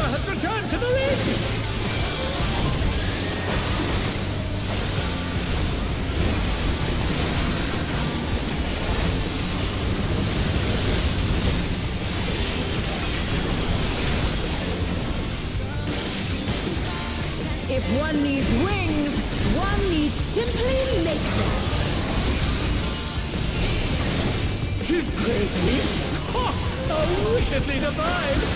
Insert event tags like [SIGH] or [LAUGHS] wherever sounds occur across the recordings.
Zelda has returned to the league! If one needs wings, one needs simply make them. His great wings? Ha! Are wickedly divine!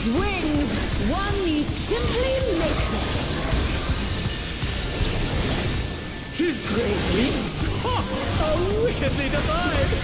needs wings, one needs simply make them. She's crazy. Ha! Oh, wickedly divine!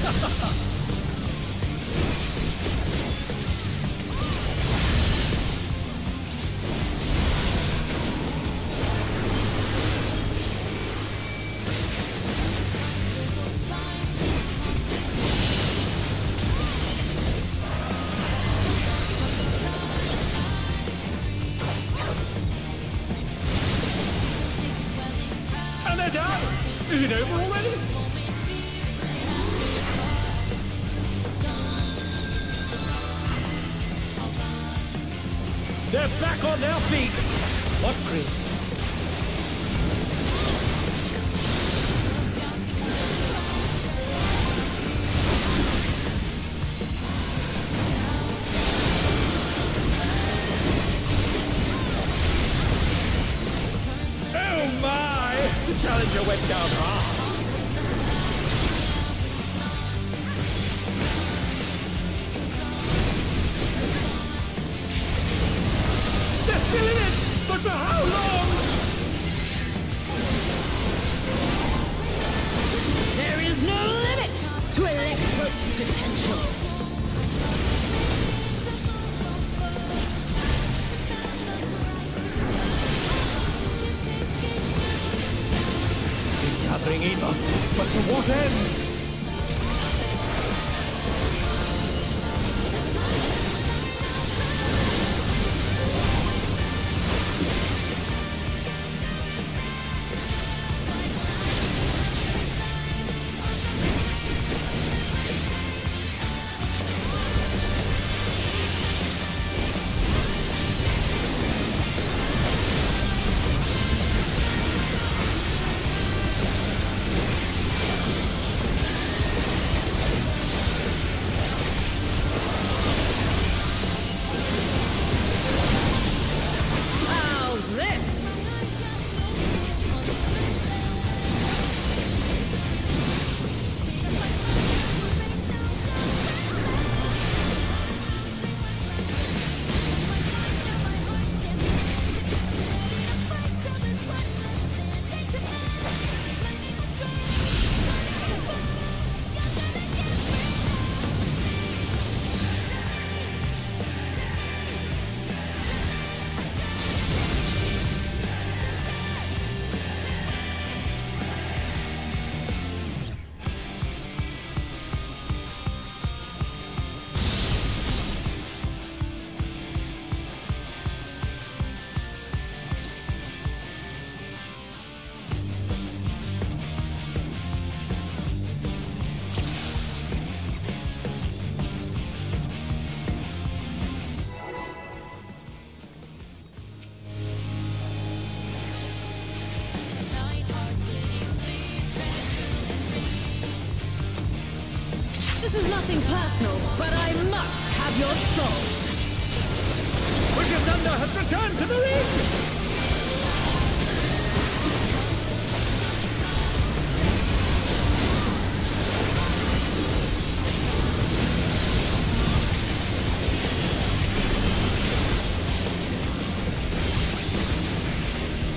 to the ring!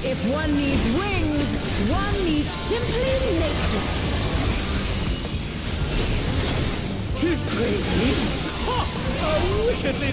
If one needs wings, one needs simply nature. She's great needs, ha! Wickedly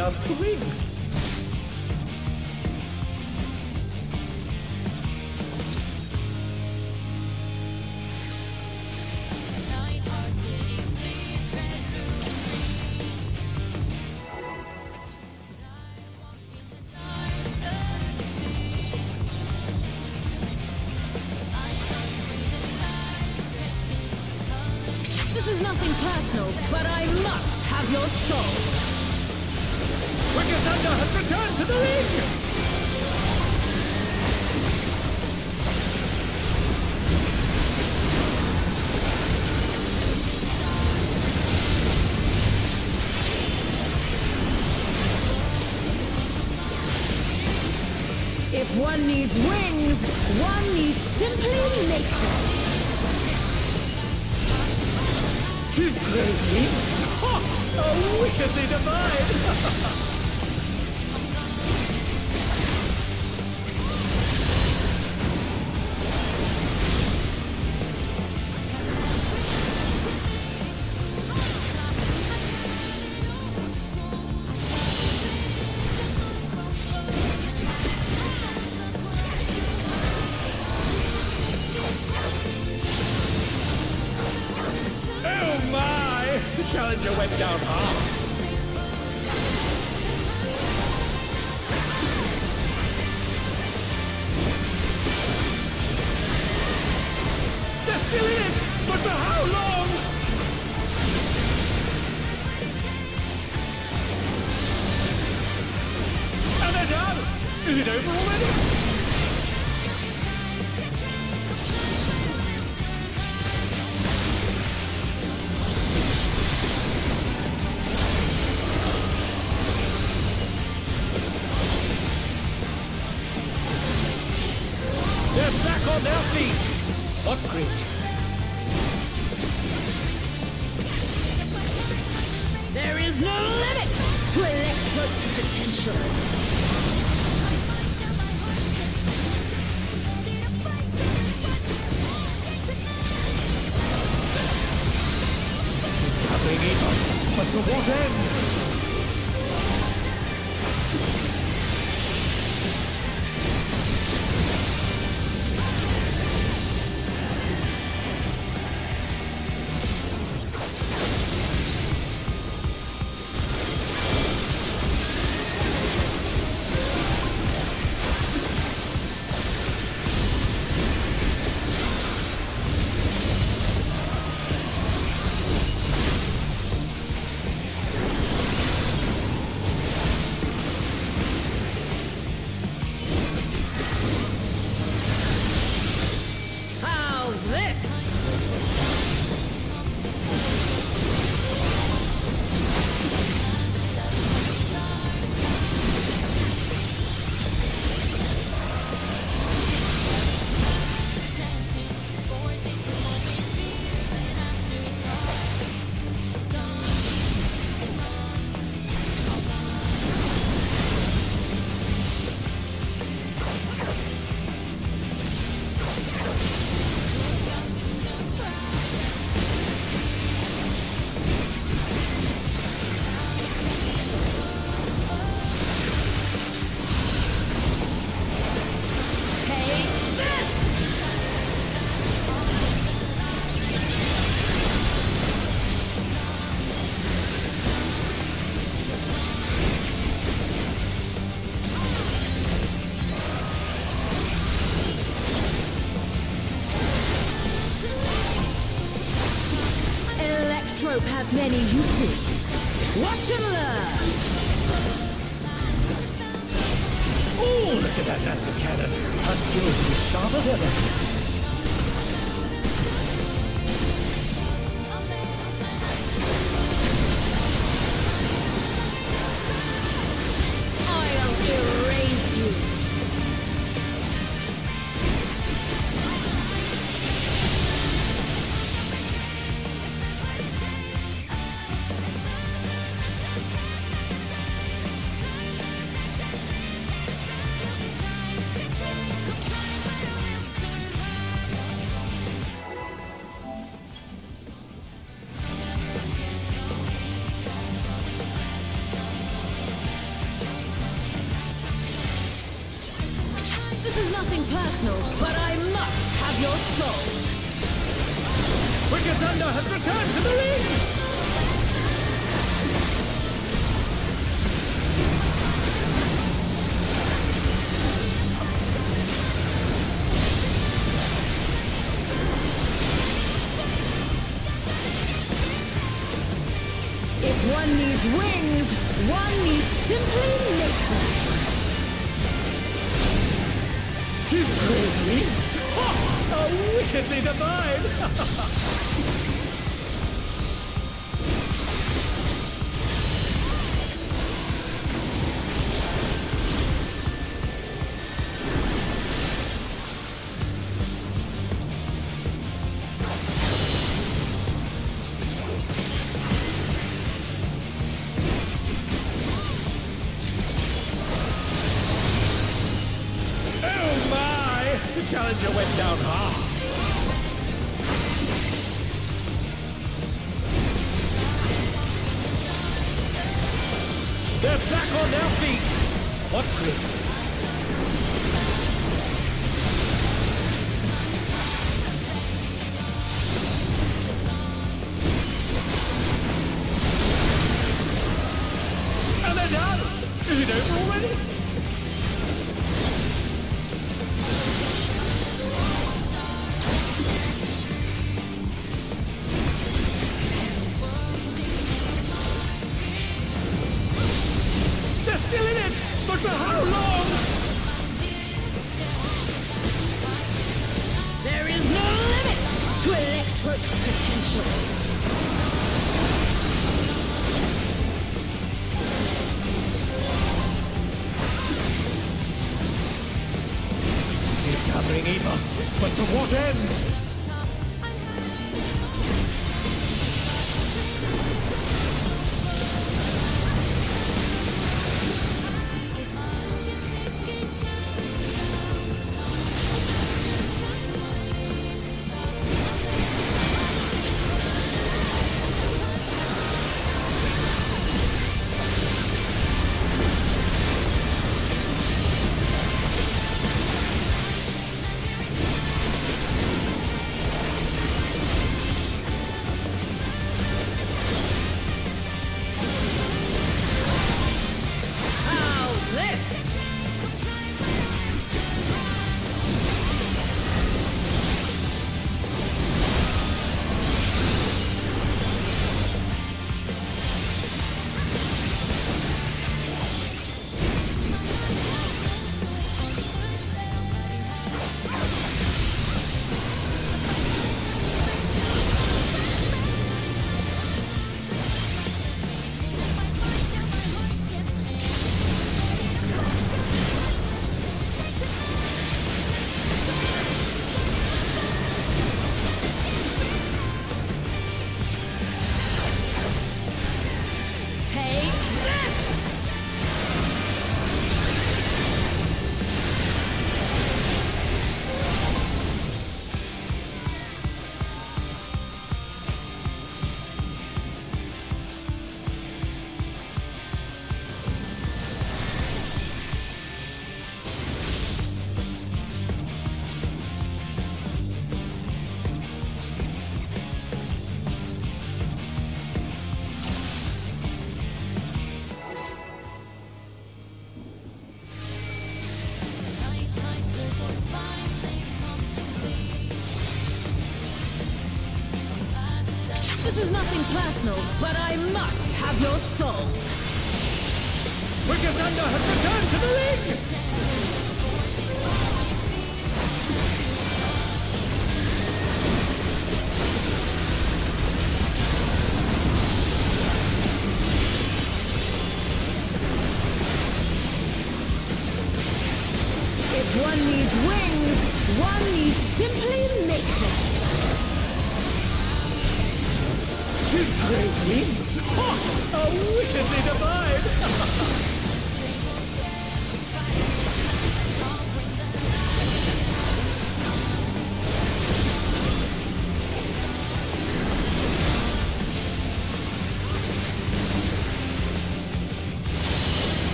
enough to. One needs wings, one needs simply nature. His great leap, oh, wickedly divine! many uses. Watch and learn! Oh, look at that massive cannon. Her skills are as sharp as ever.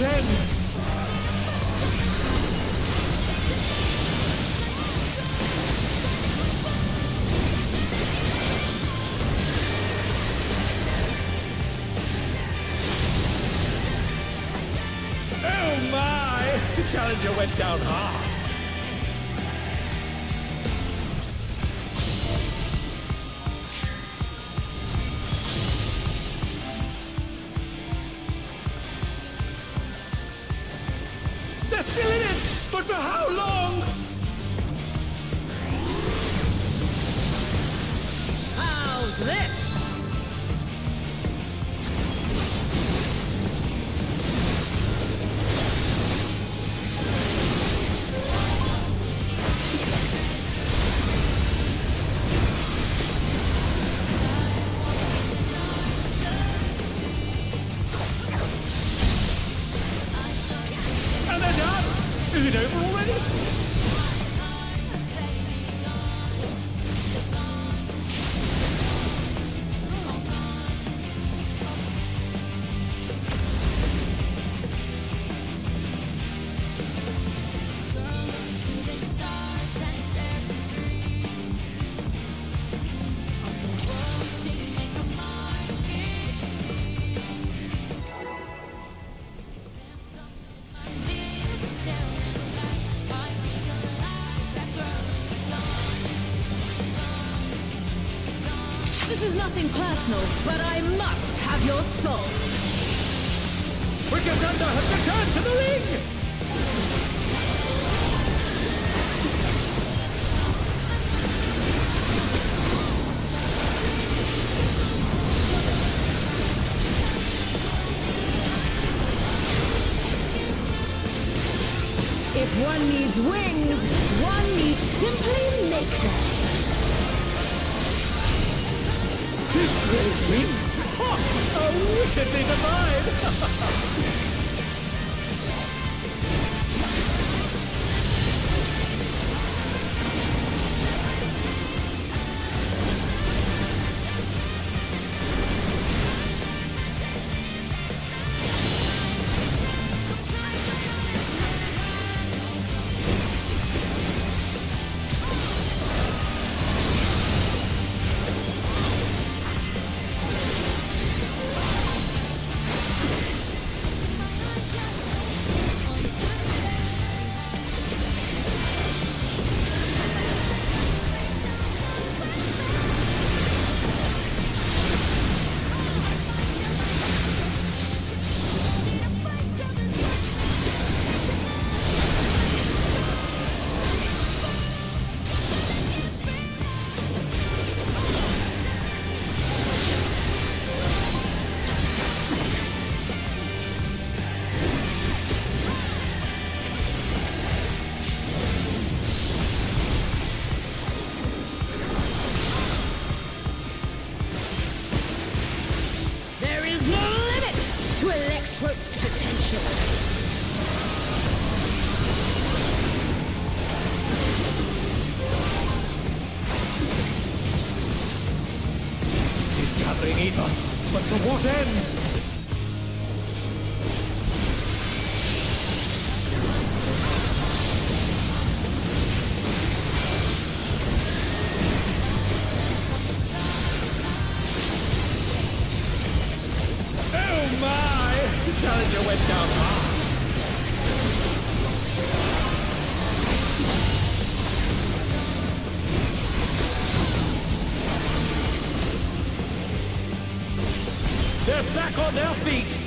Bills. but I must have your soul. Wicked Thunder has returned to the league! should leave feet.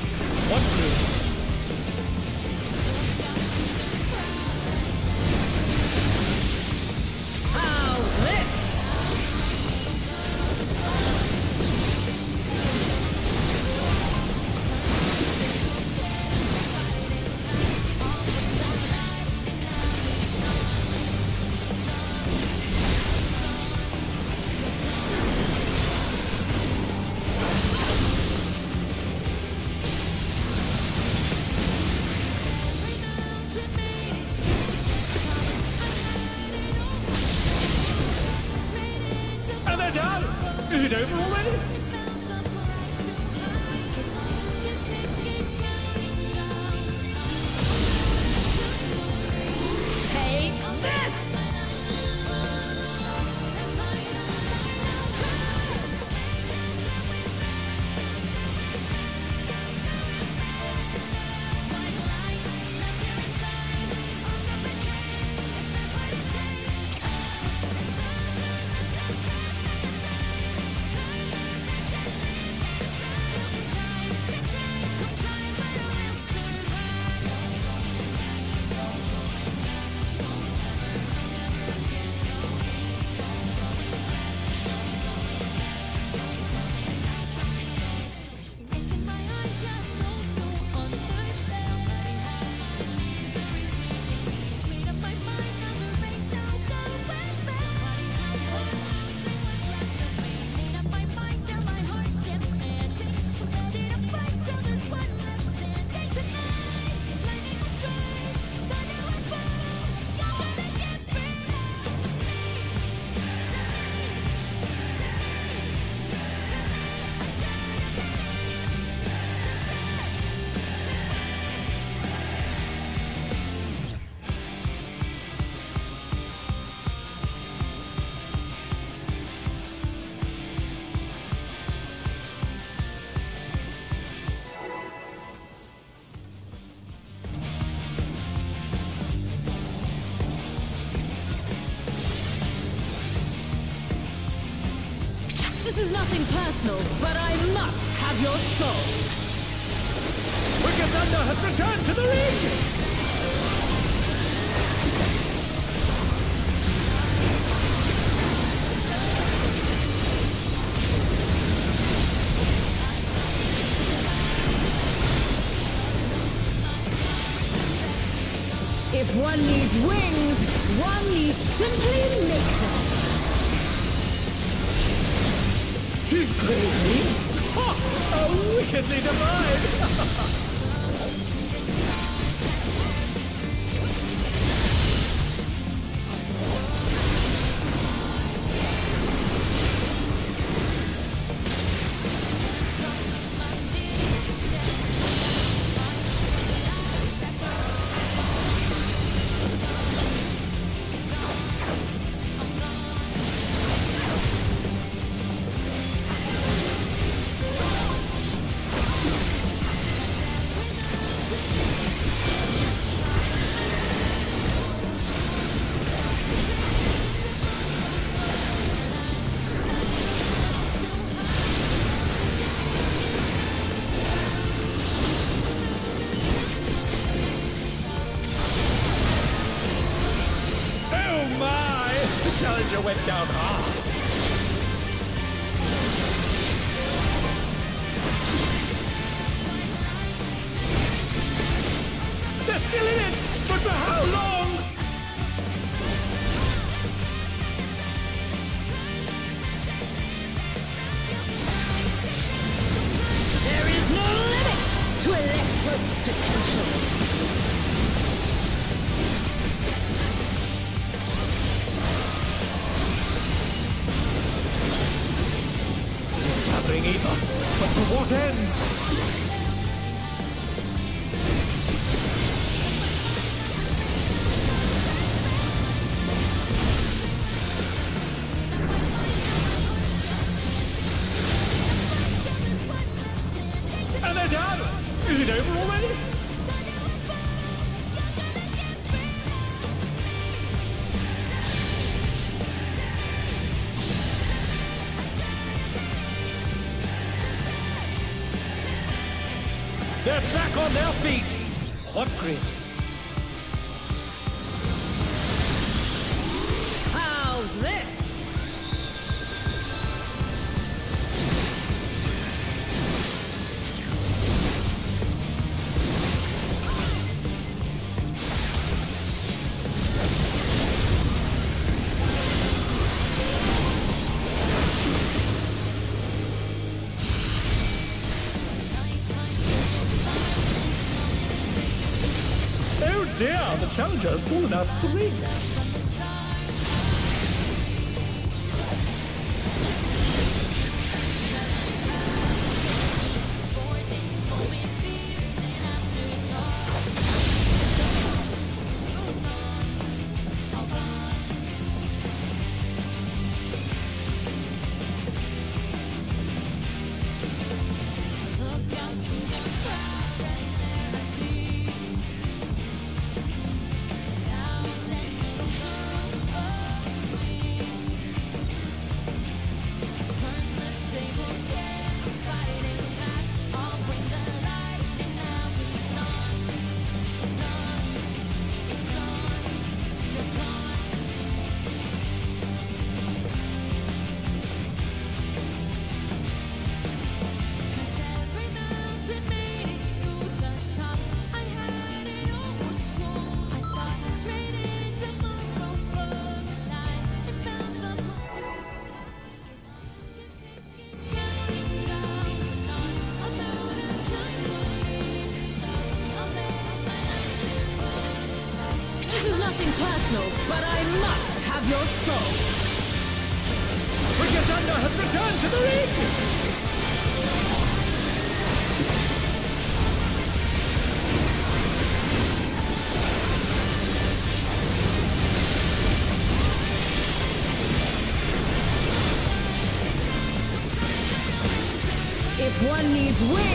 This is nothing personal, but I must have your soul. Wicked Thunder has returned to the ring. If one needs wings, one needs simply make them. She's crazy. Ha! Oh, wickedly divine. dear, the challenger has fallen out of the ring. is.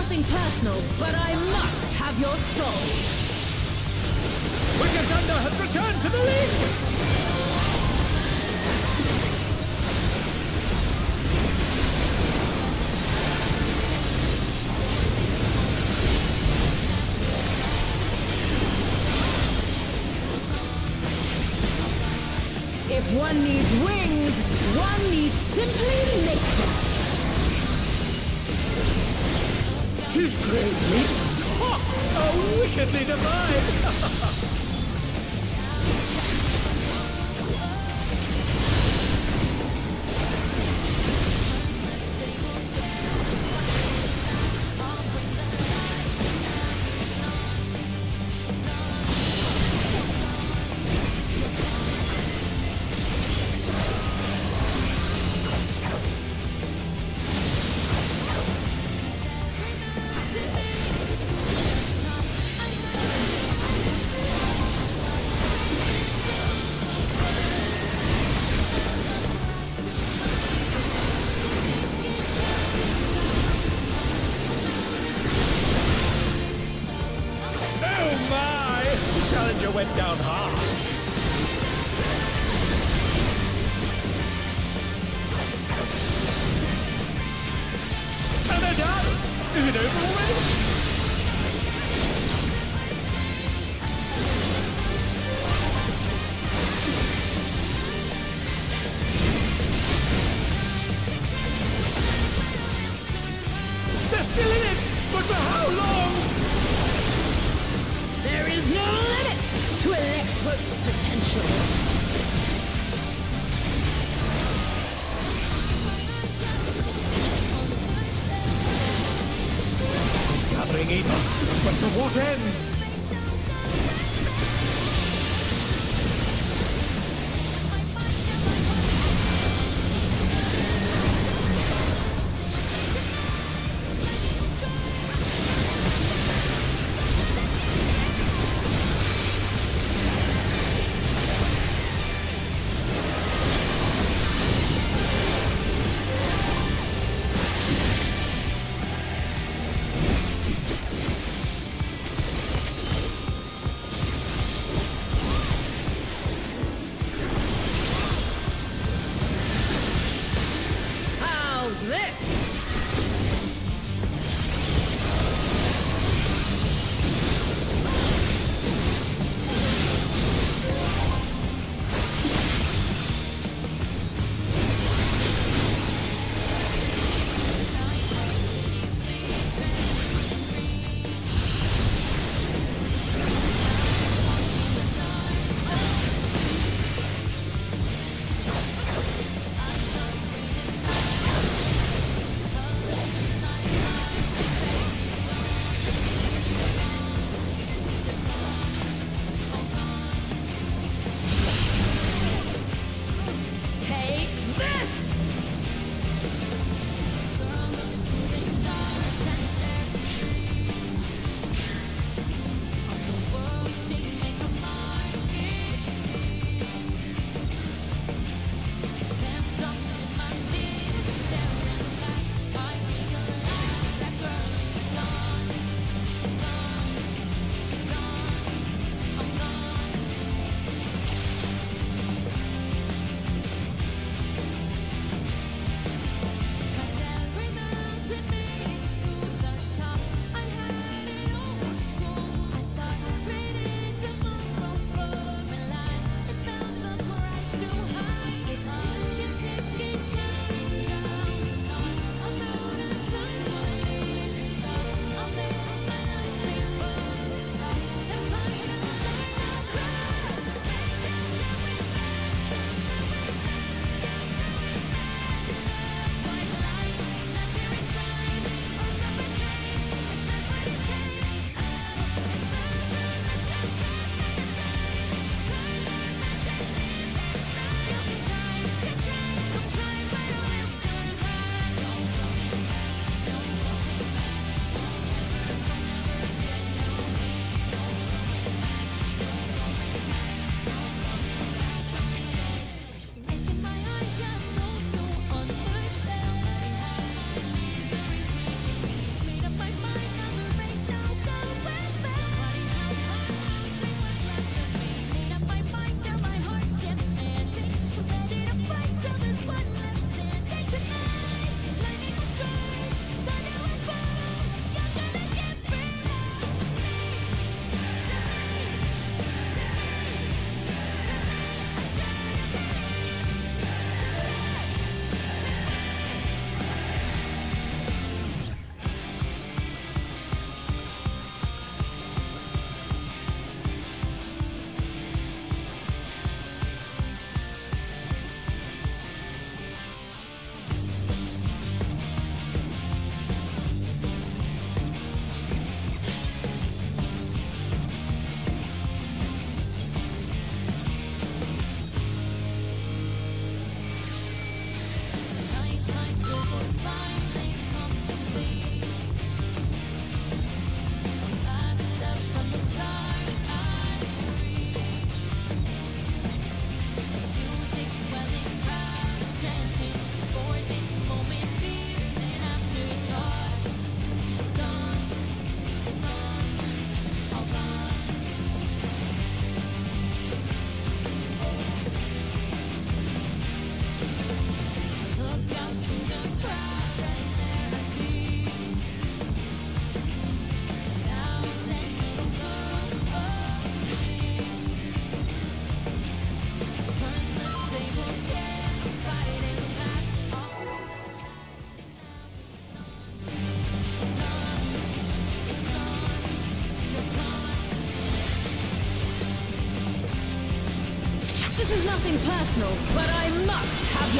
nothing personal, but I must have your soul. Wicked Thunder has returned to the league! is great. Oh, wickedly divine! José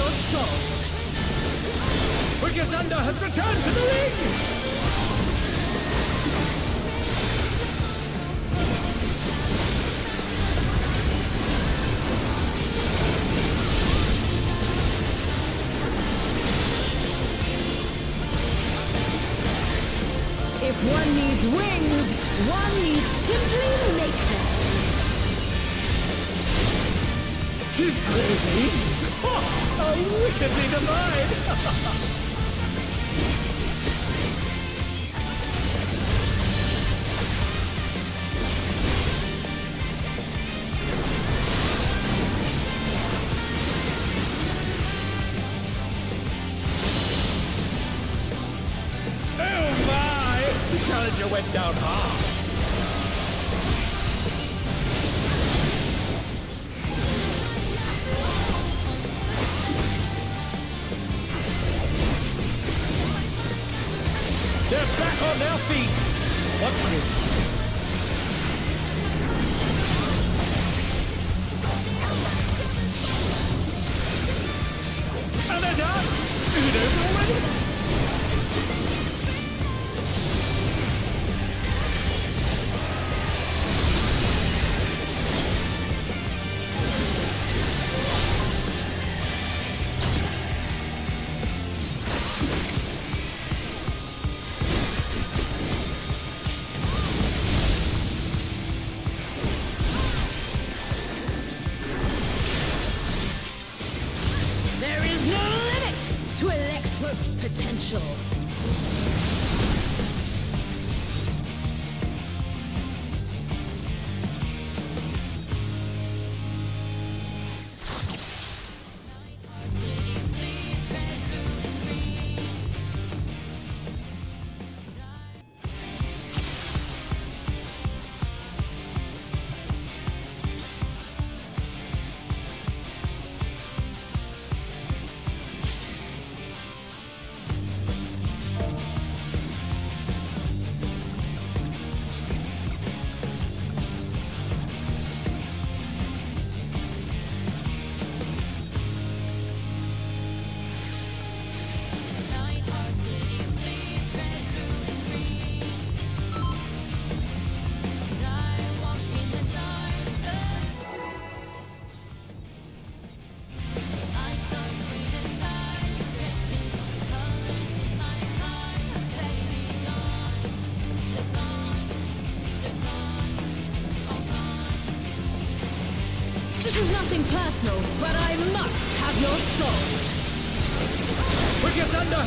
your soul. Wicked Thunder has returned to the league! could be divine.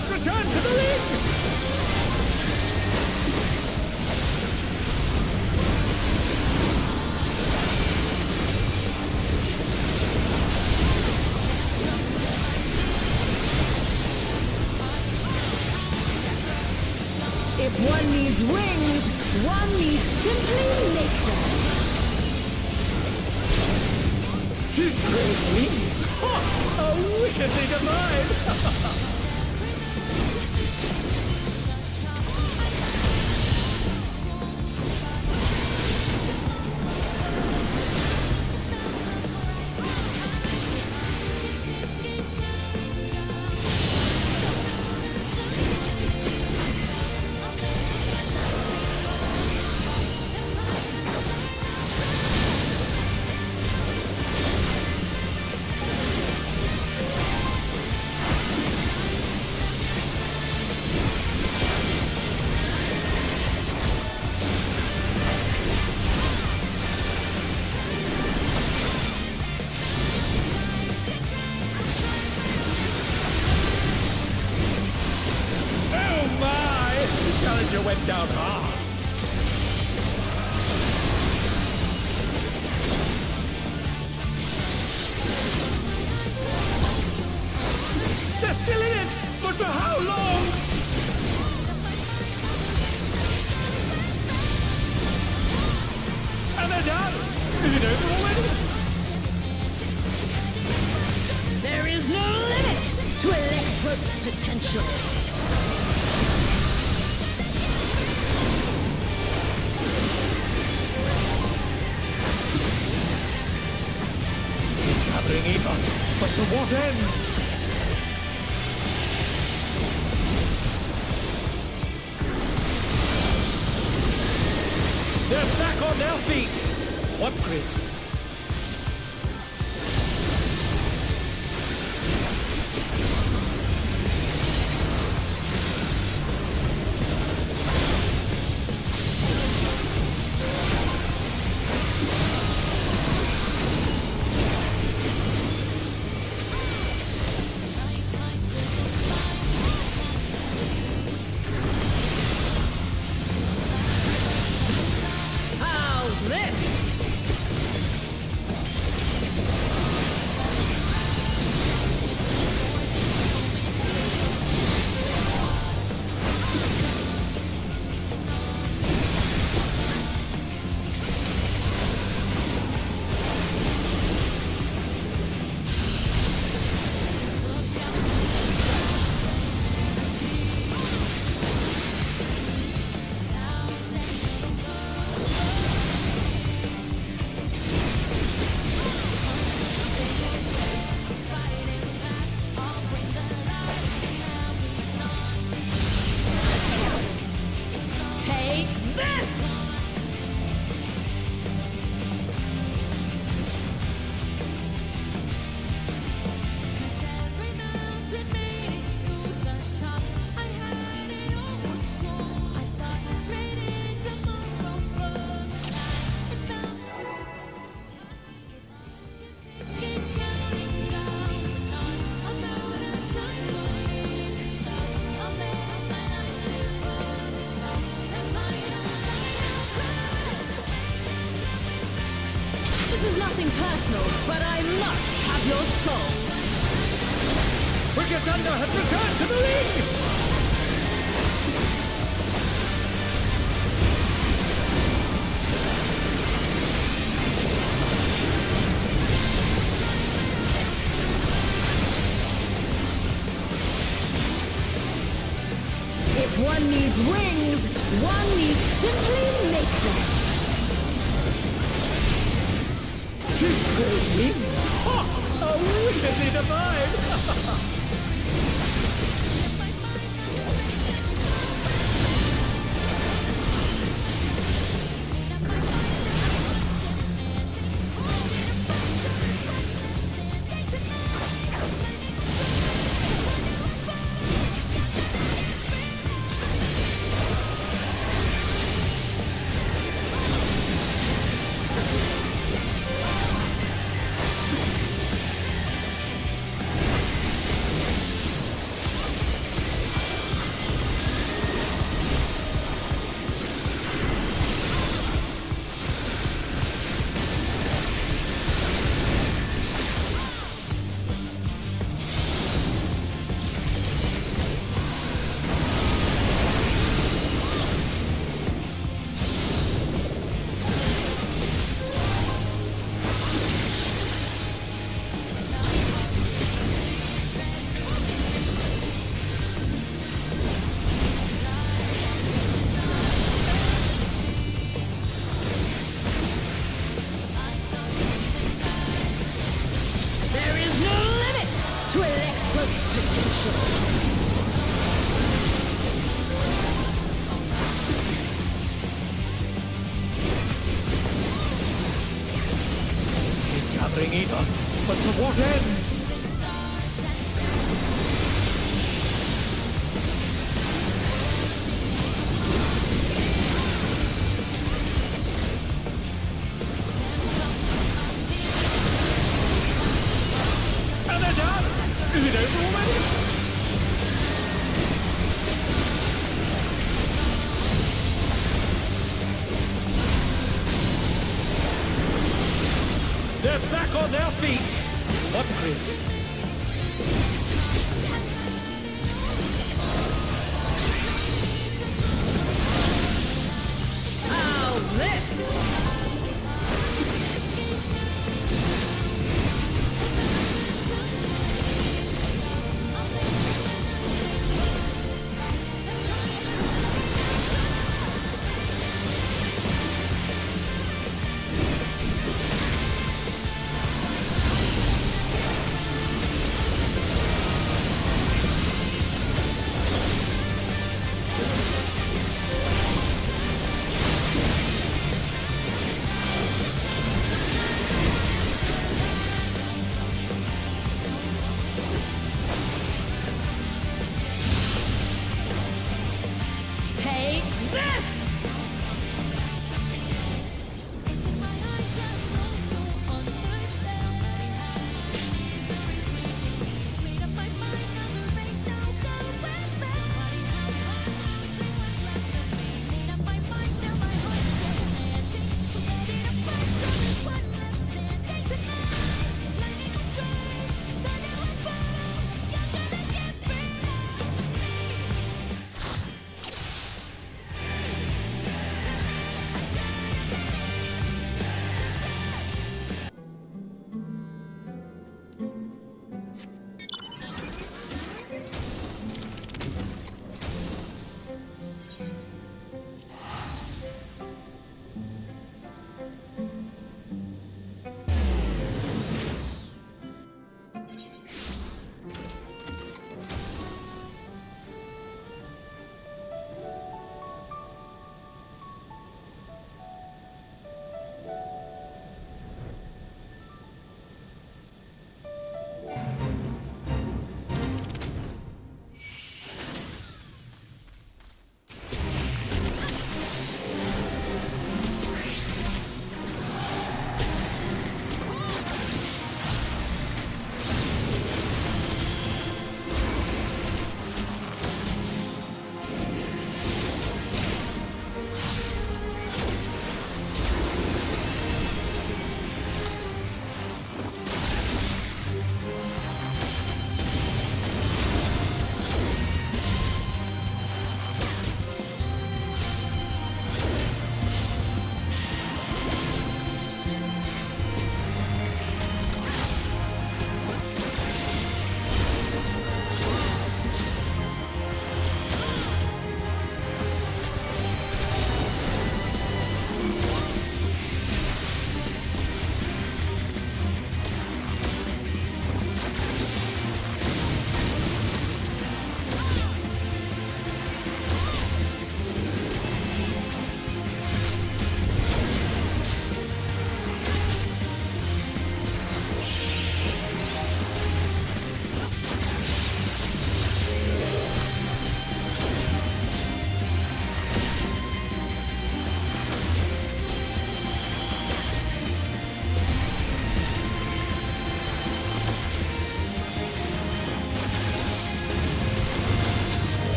has returned to the ring! Great! What great? your soul. Wicked Thunder has returned to the league! divine!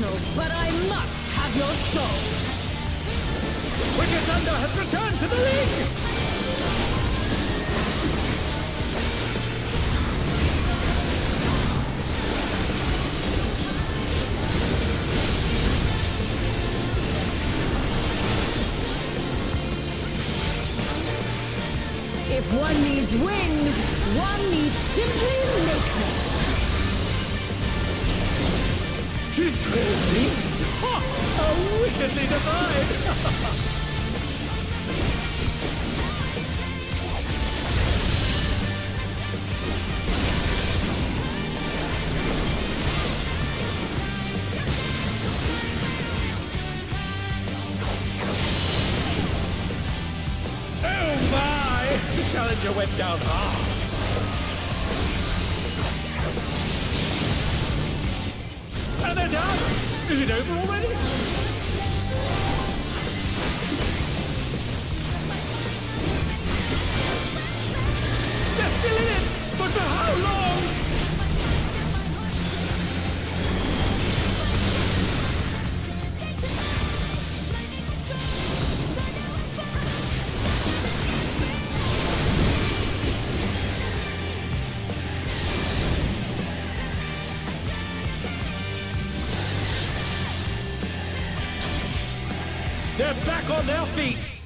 personal, but I must have your soul! Wicked Thunder has returned to the League! feet.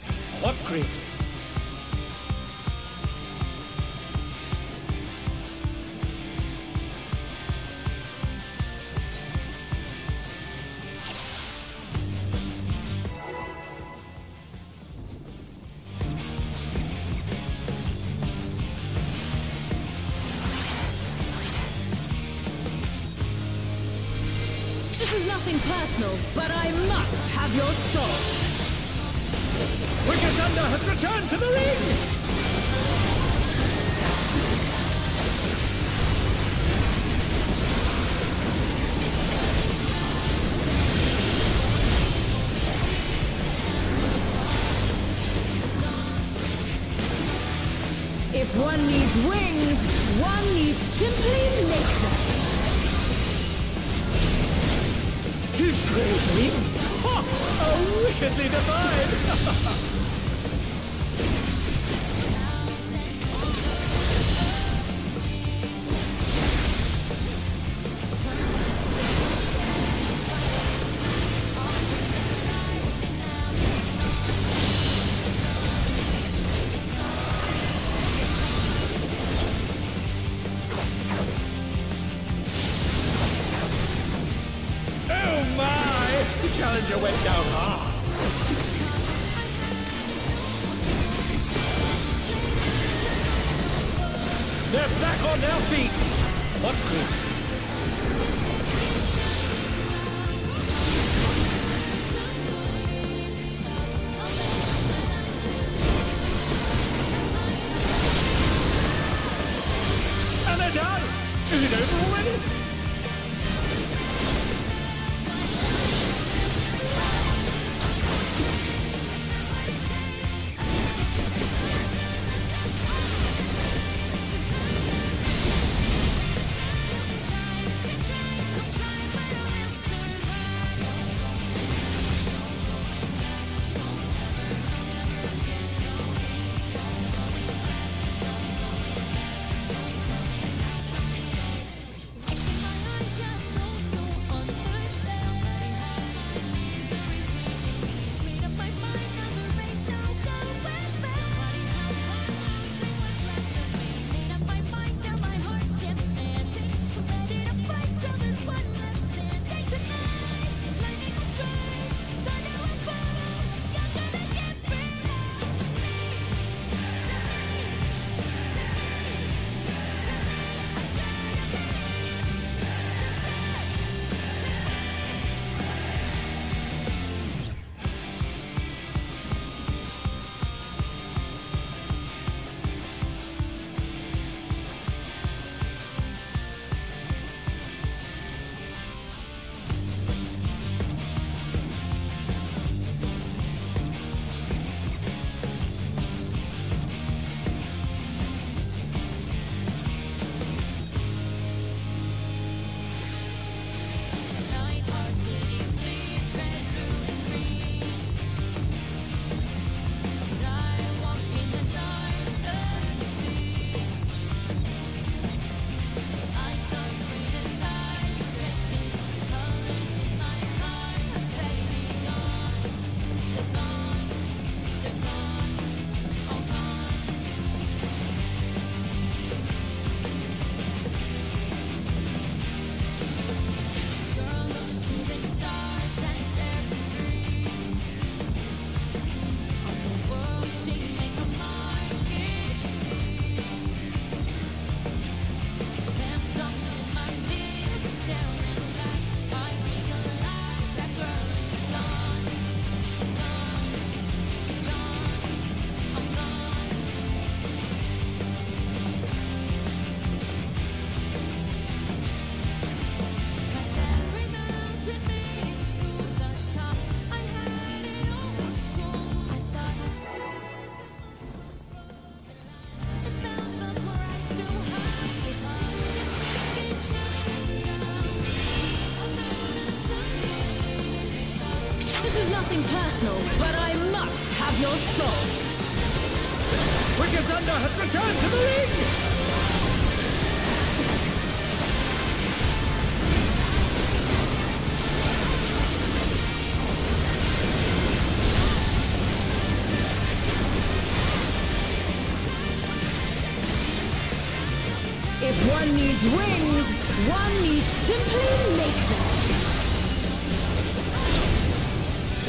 need simply make them.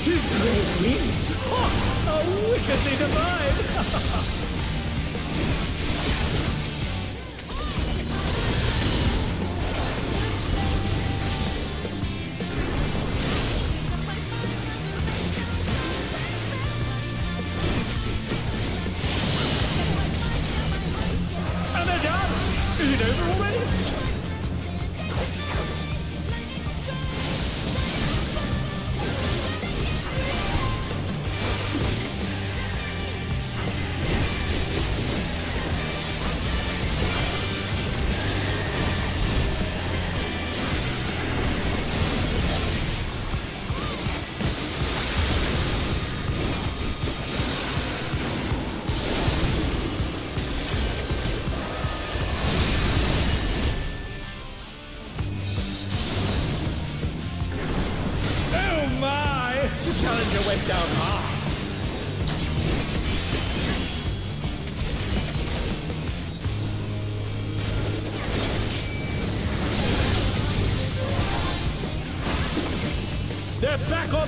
His great means, [LAUGHS] Oh, Are wickedly divine!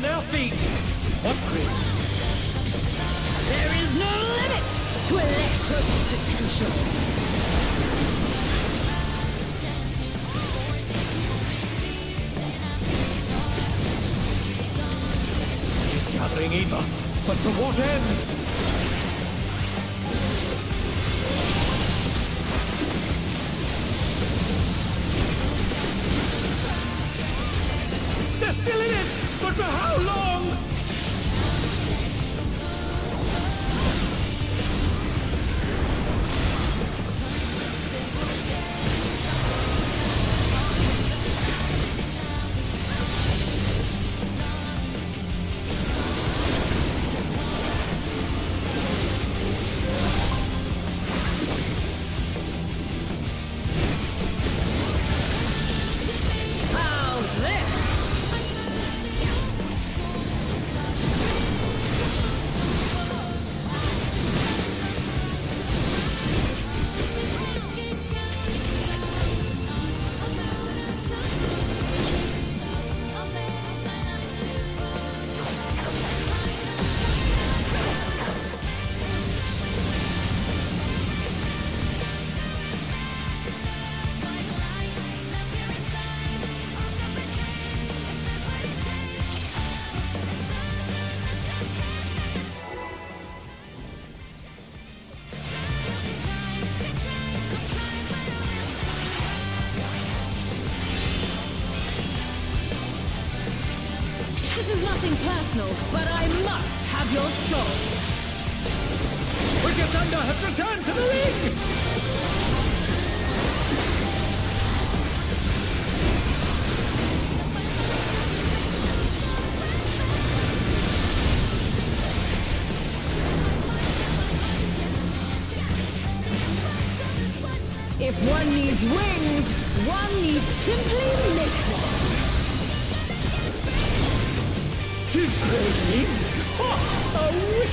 their feet.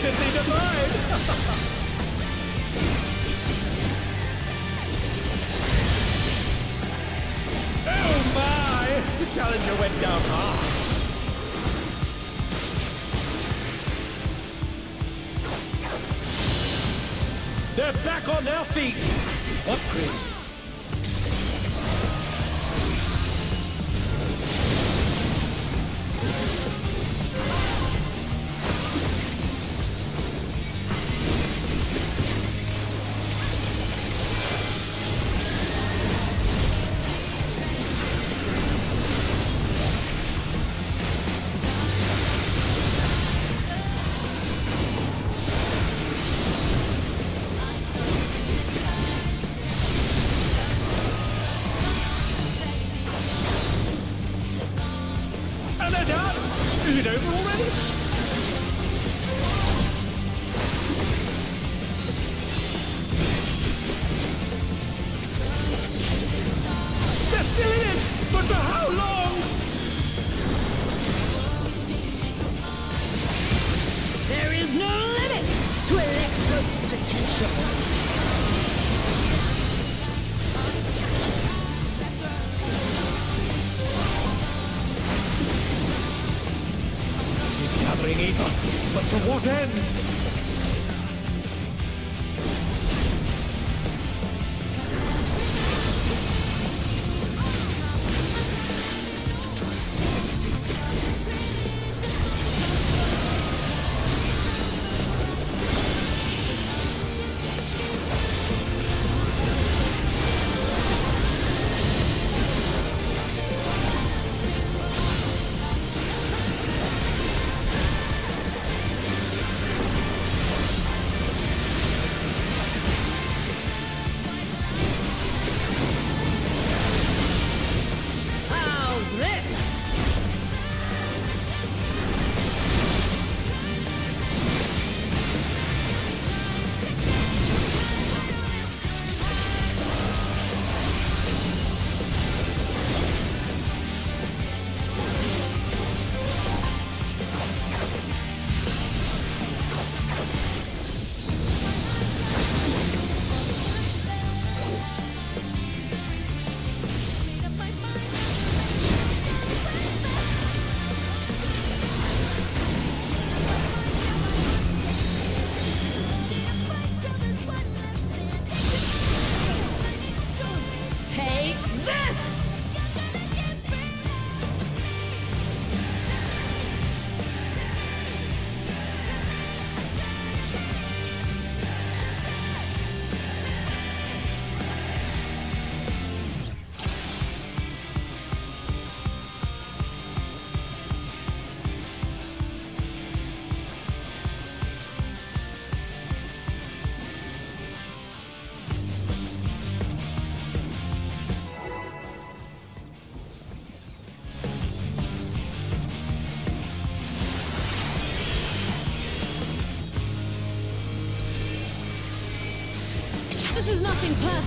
should be devised.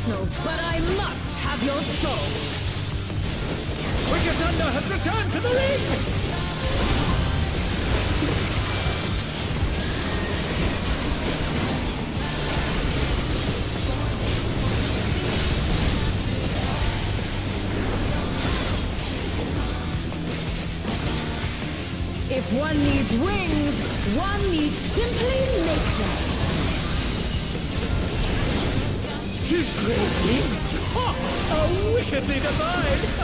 personal, but I must have your soul. Wicked Thunder has returned to the ring! If one needs wings, one needs simple A wickedly divine!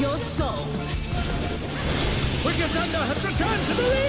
your soul. Wicked Thunder has returned to the lead!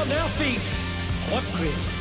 on their feet. what Upgrade.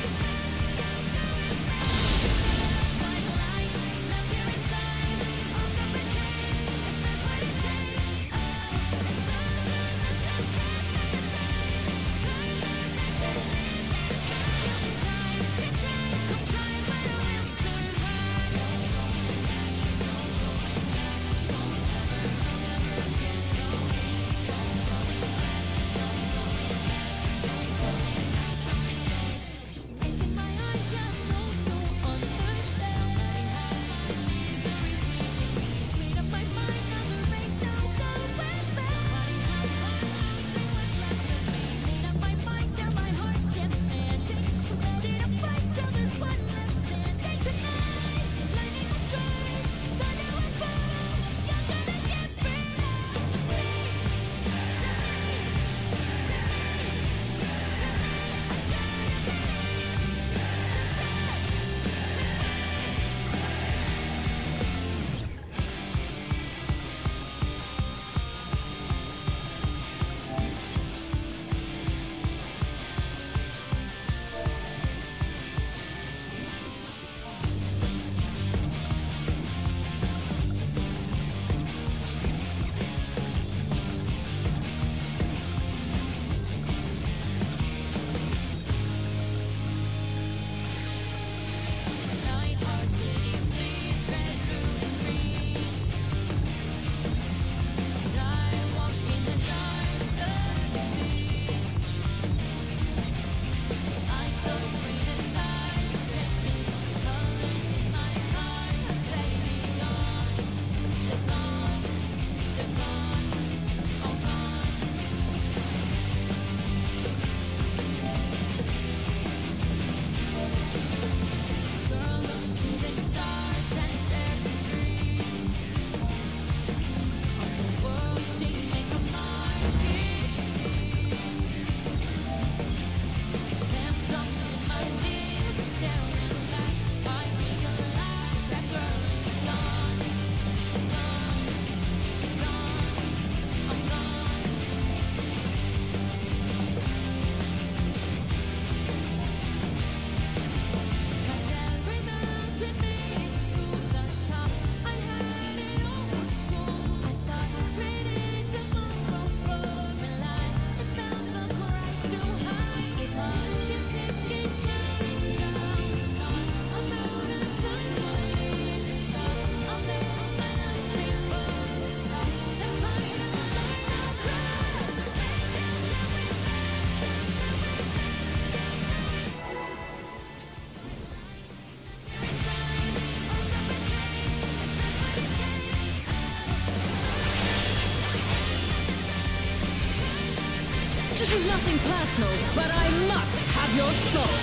your soul.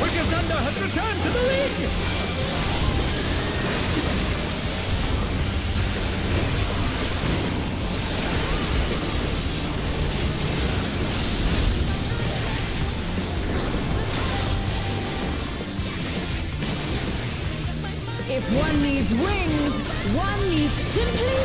Wicked Thunder has returned to the league! If one needs wings, one needs simply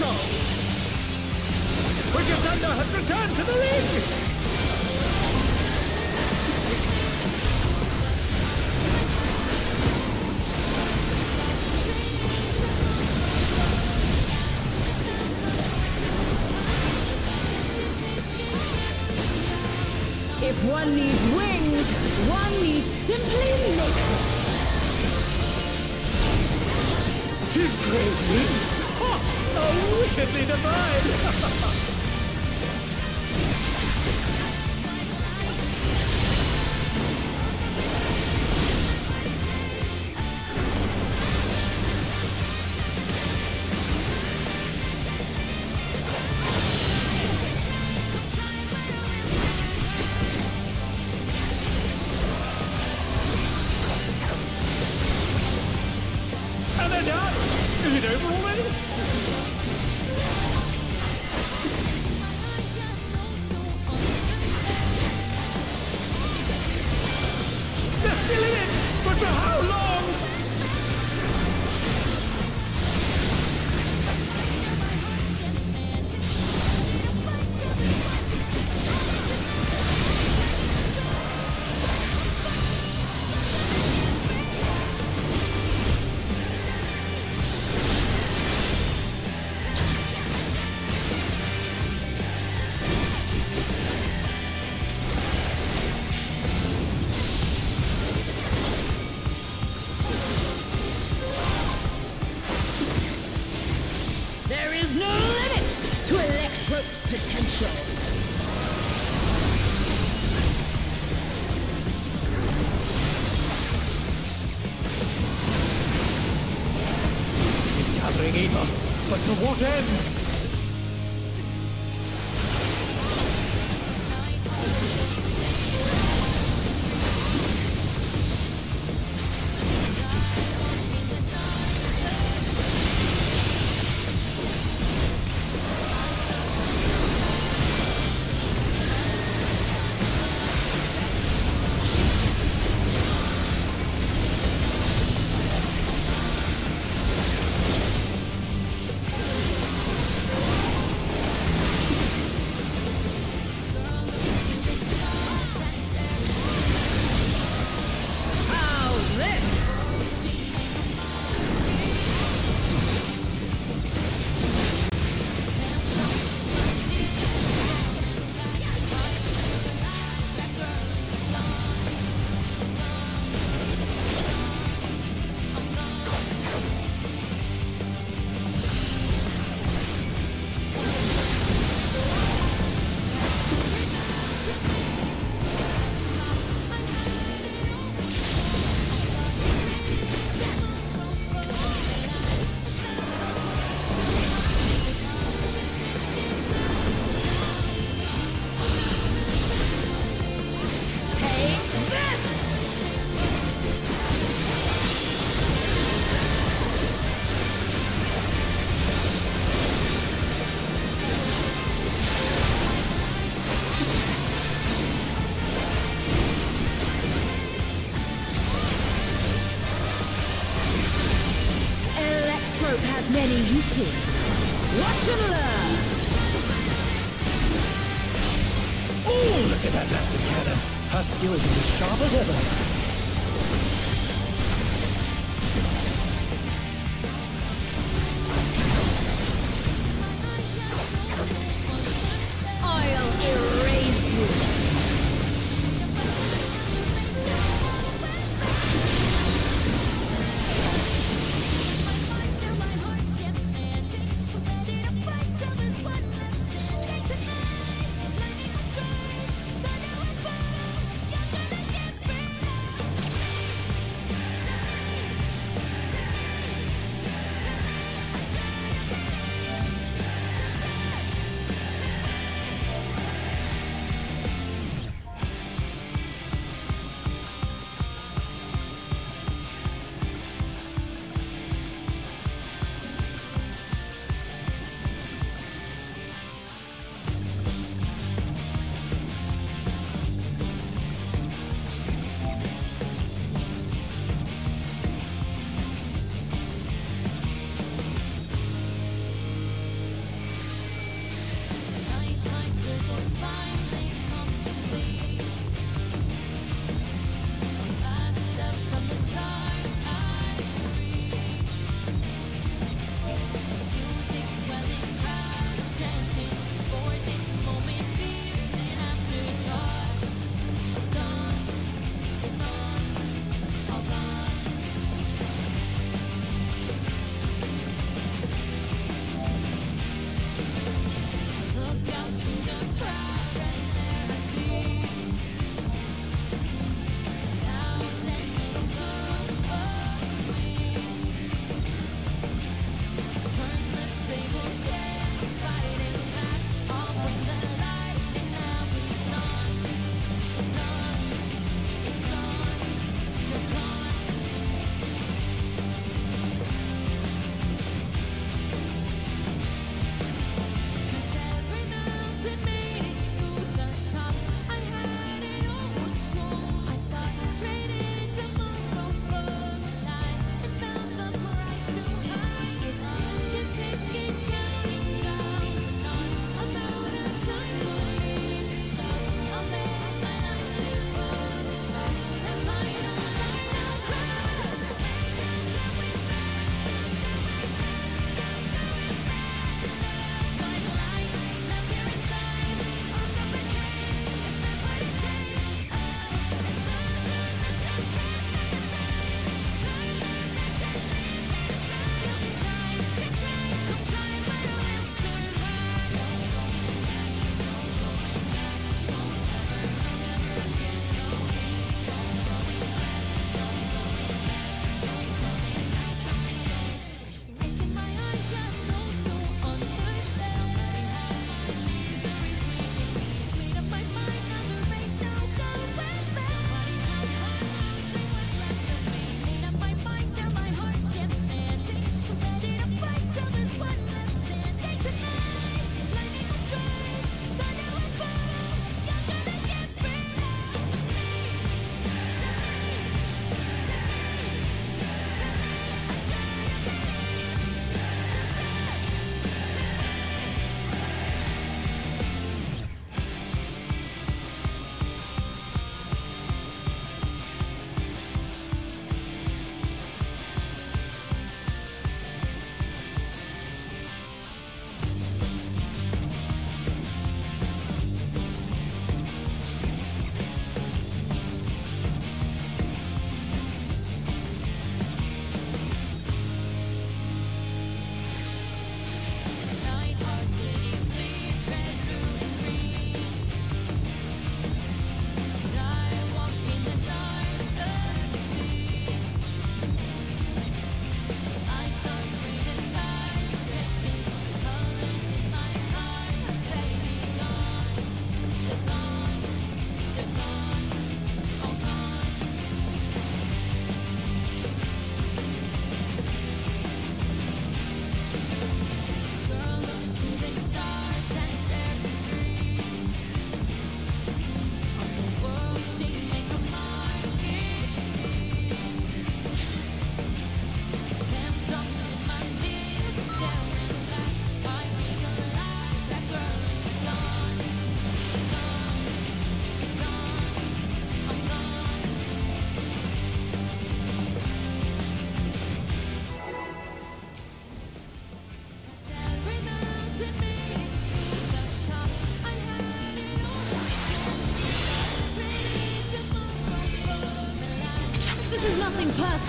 soul. Thunder has returned to the ring! Many uses. Watch and learn. Oh, look at that massive cannon. Her skills is as sharp as ever.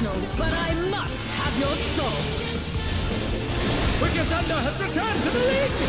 personal, but I must have your soul. Wicked Thunder has returned to the league!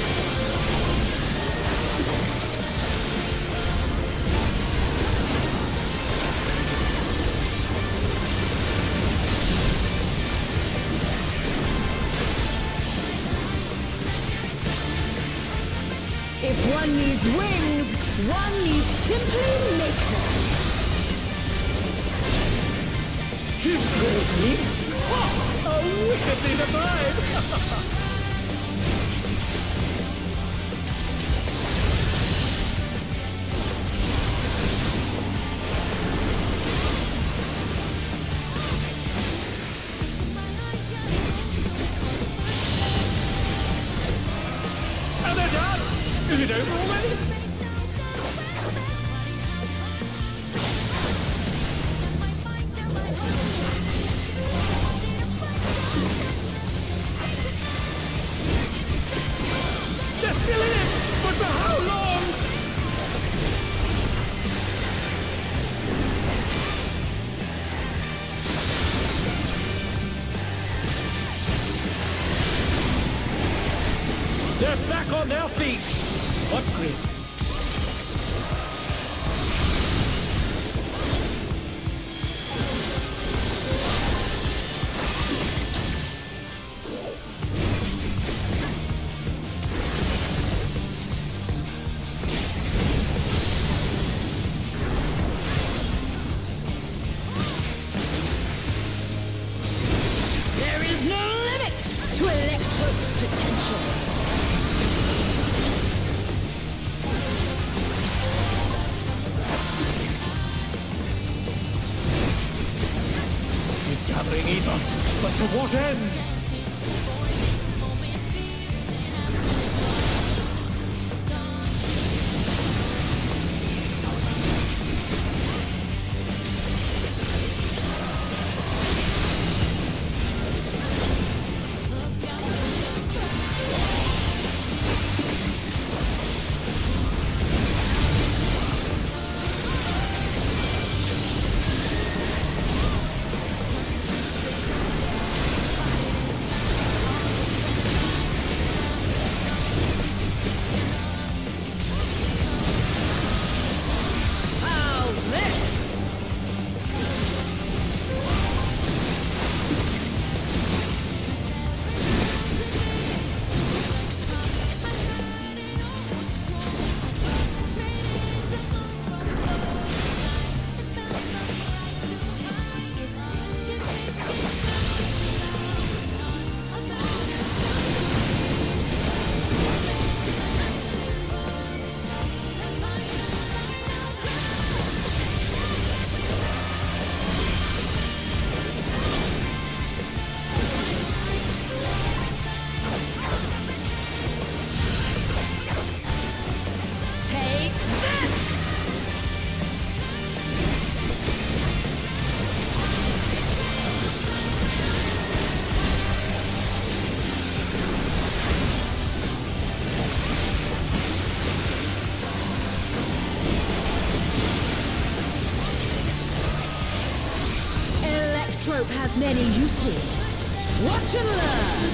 many uses. Watch and learn!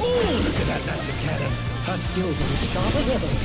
Ooh, look at that massive cannon. Her skills are as sharp as ever.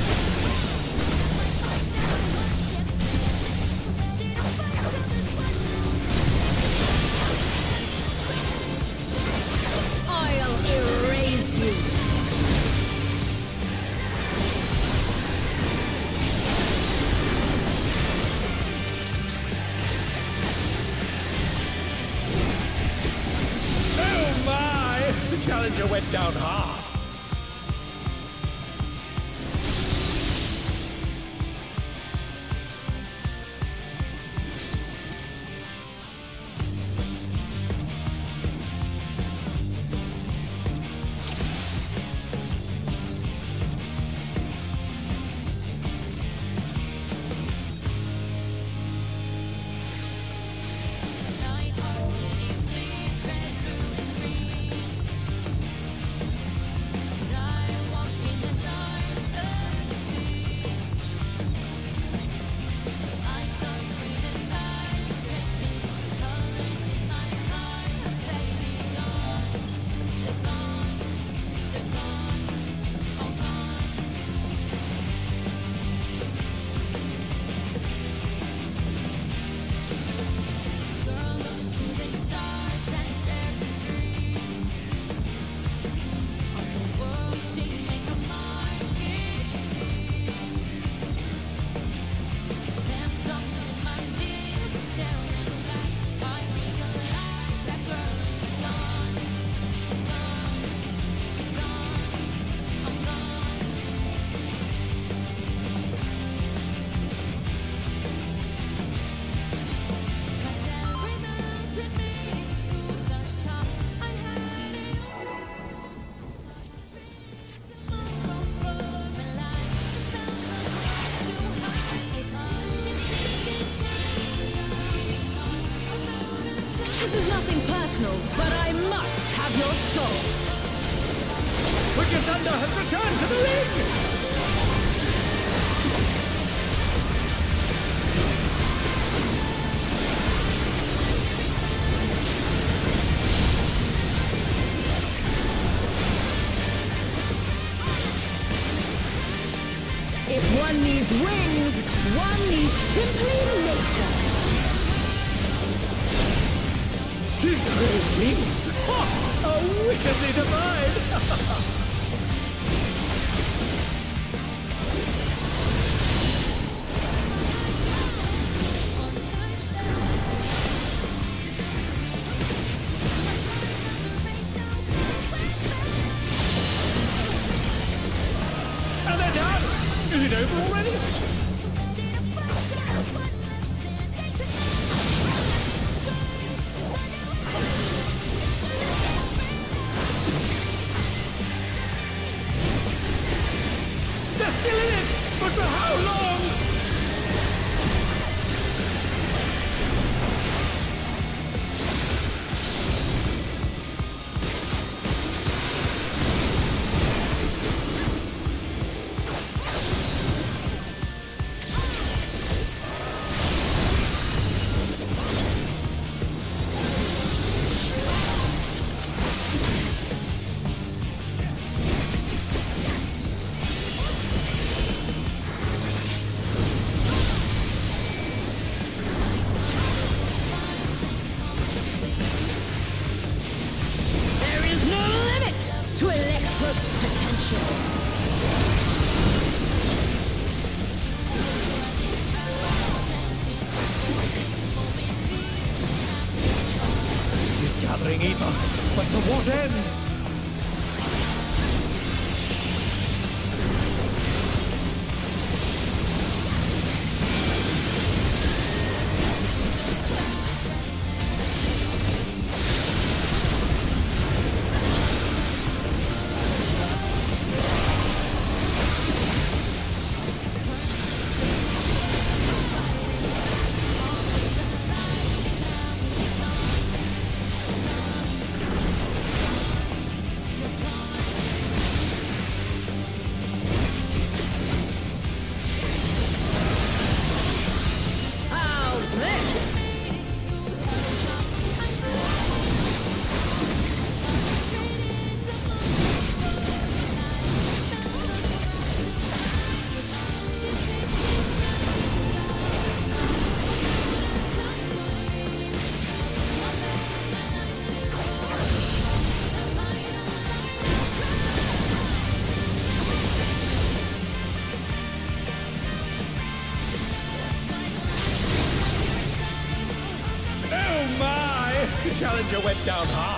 The challenger went down hard.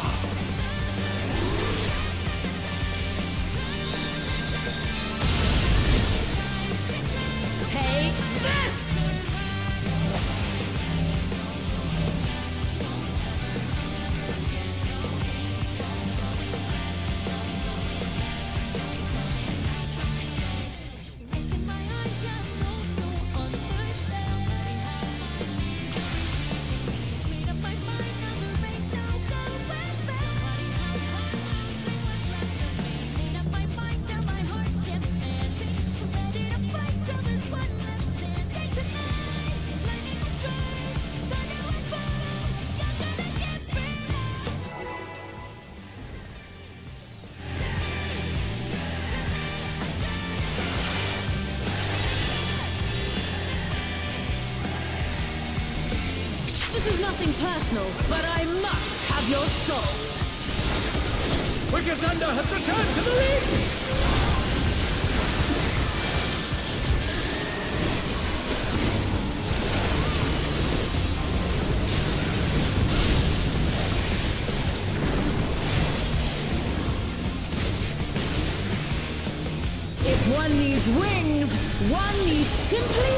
One needs simply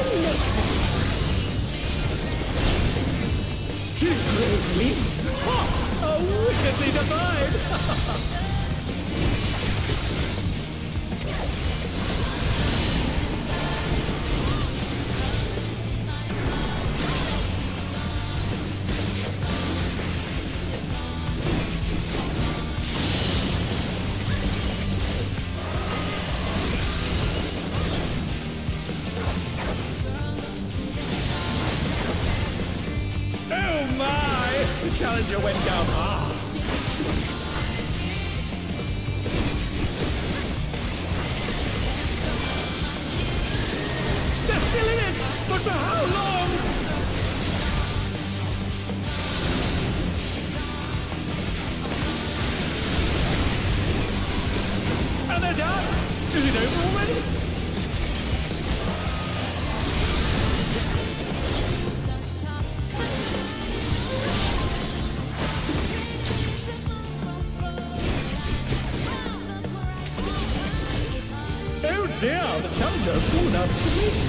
enough.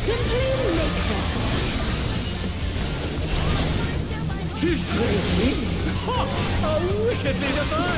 Simply Maker. His great wings! [LAUGHS] Ha! Are wickedly divine!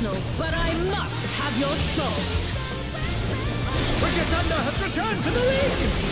personal, but I must have your soul. Wicked Thunder has returned to the league!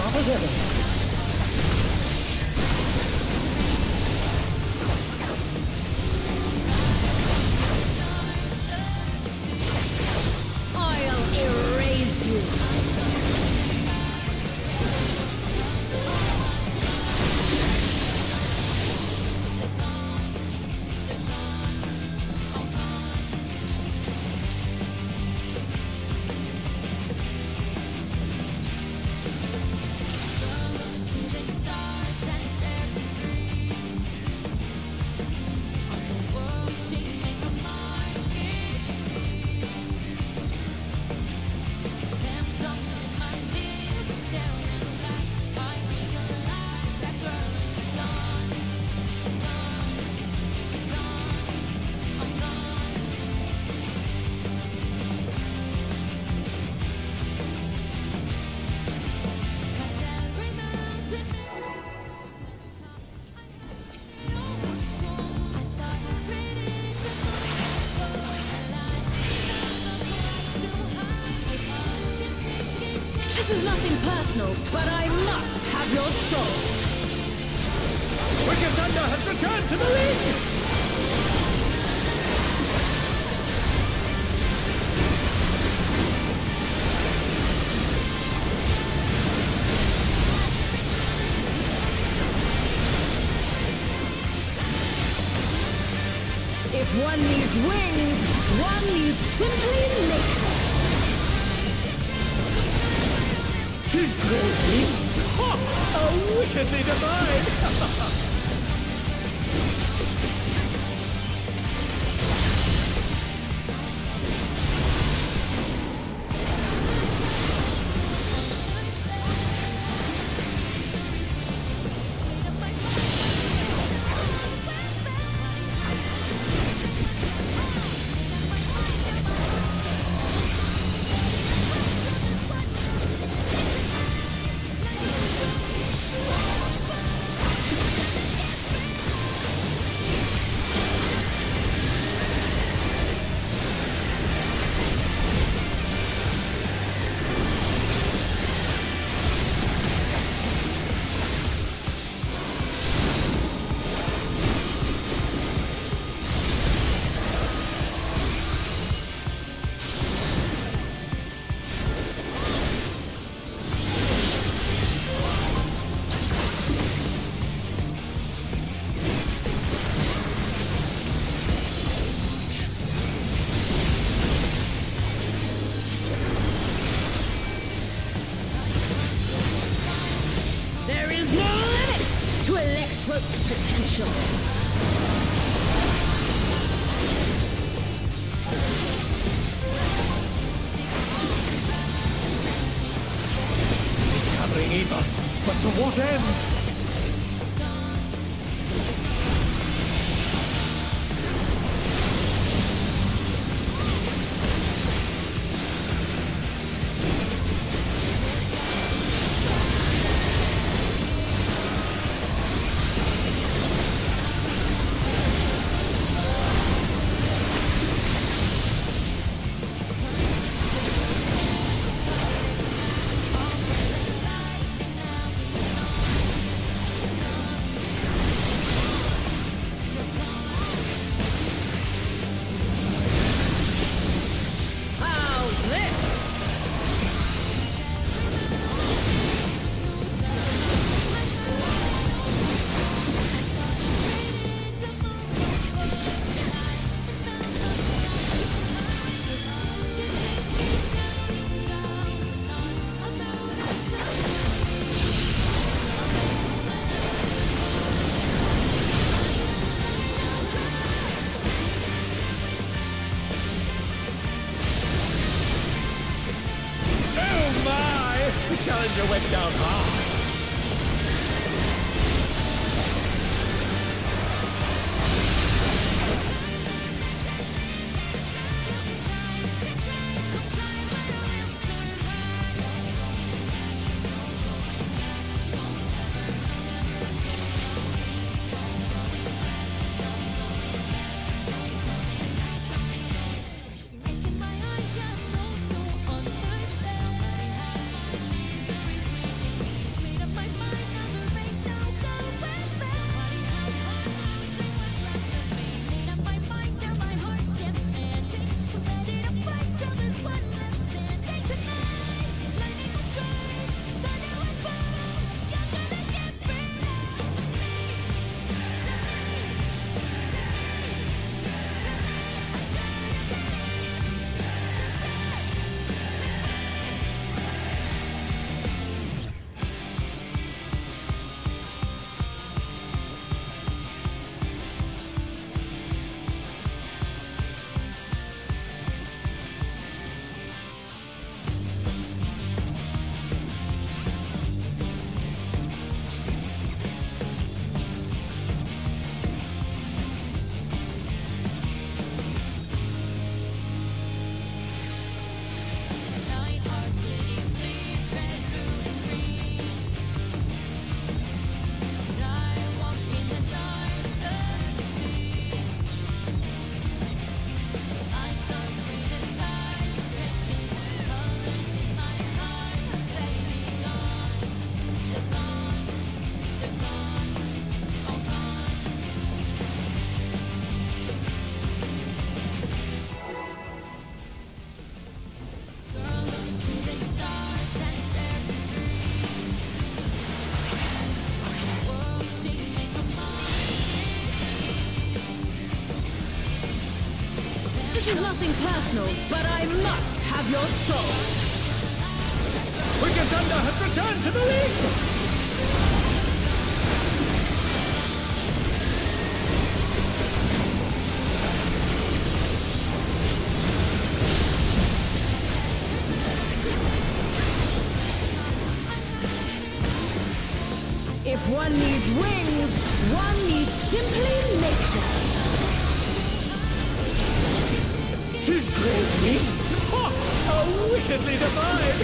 Apa sih. She's grown wings! Oh, wickedly divine! your soul. Wicked Thunder has returned to the league! If one needs wings, one needs simply nature. She's great wings wickedly defined!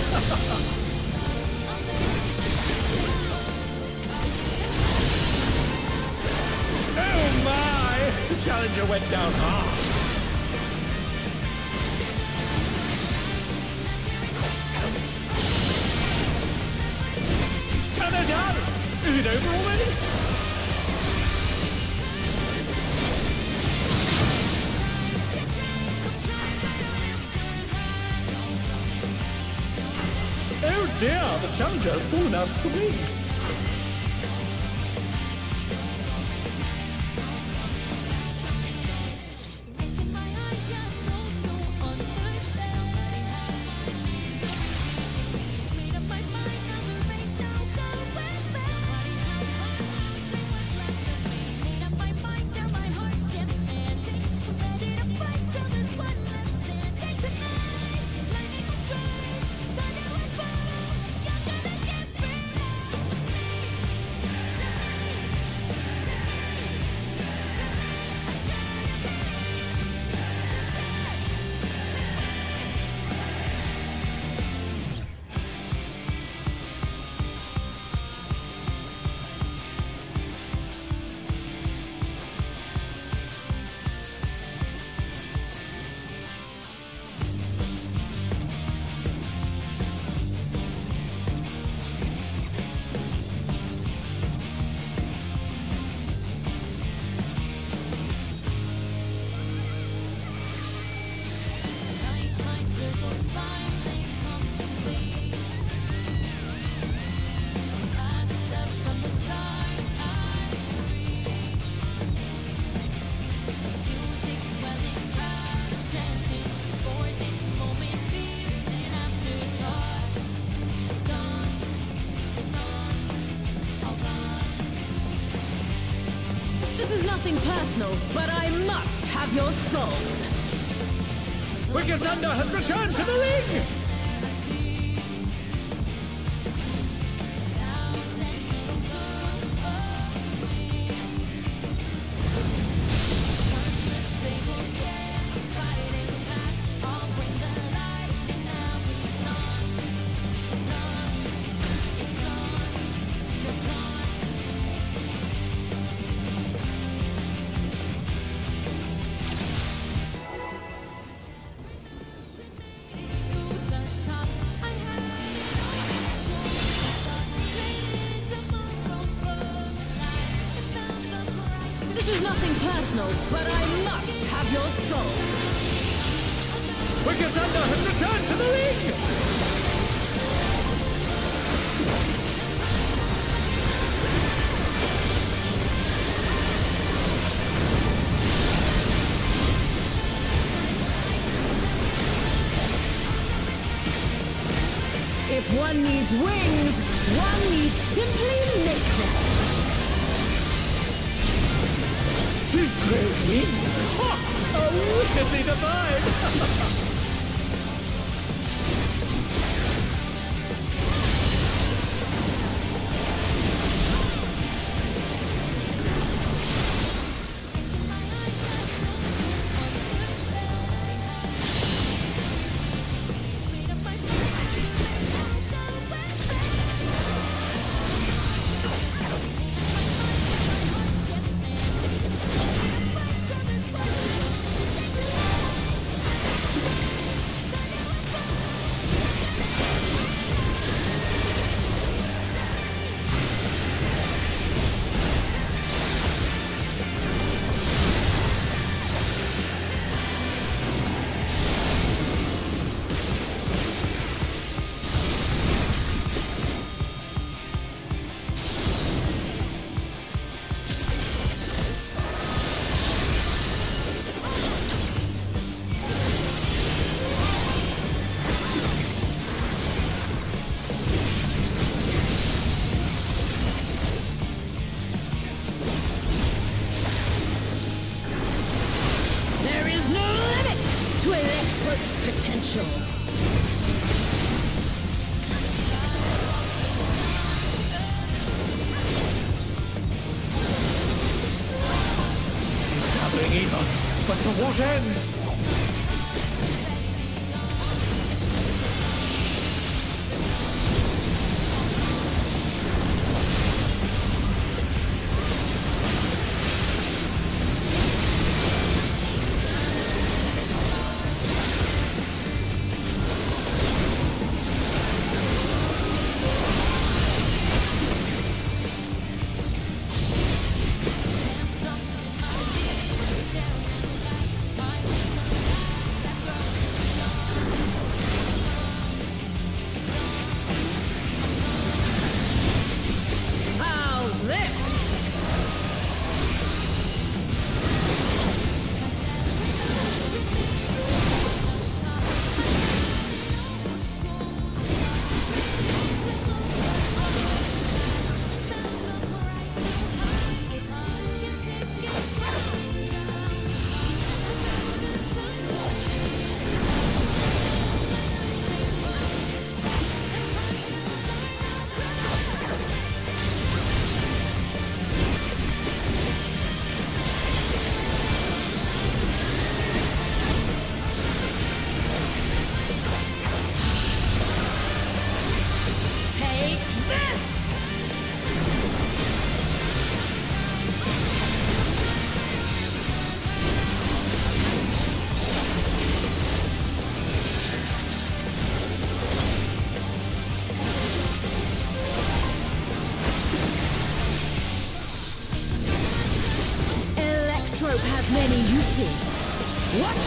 oh my! The challenger went down hard. Oh Is it over already? dear, the challenger has fallen out of the ring. Vader has returned to the ring! is we. zijn.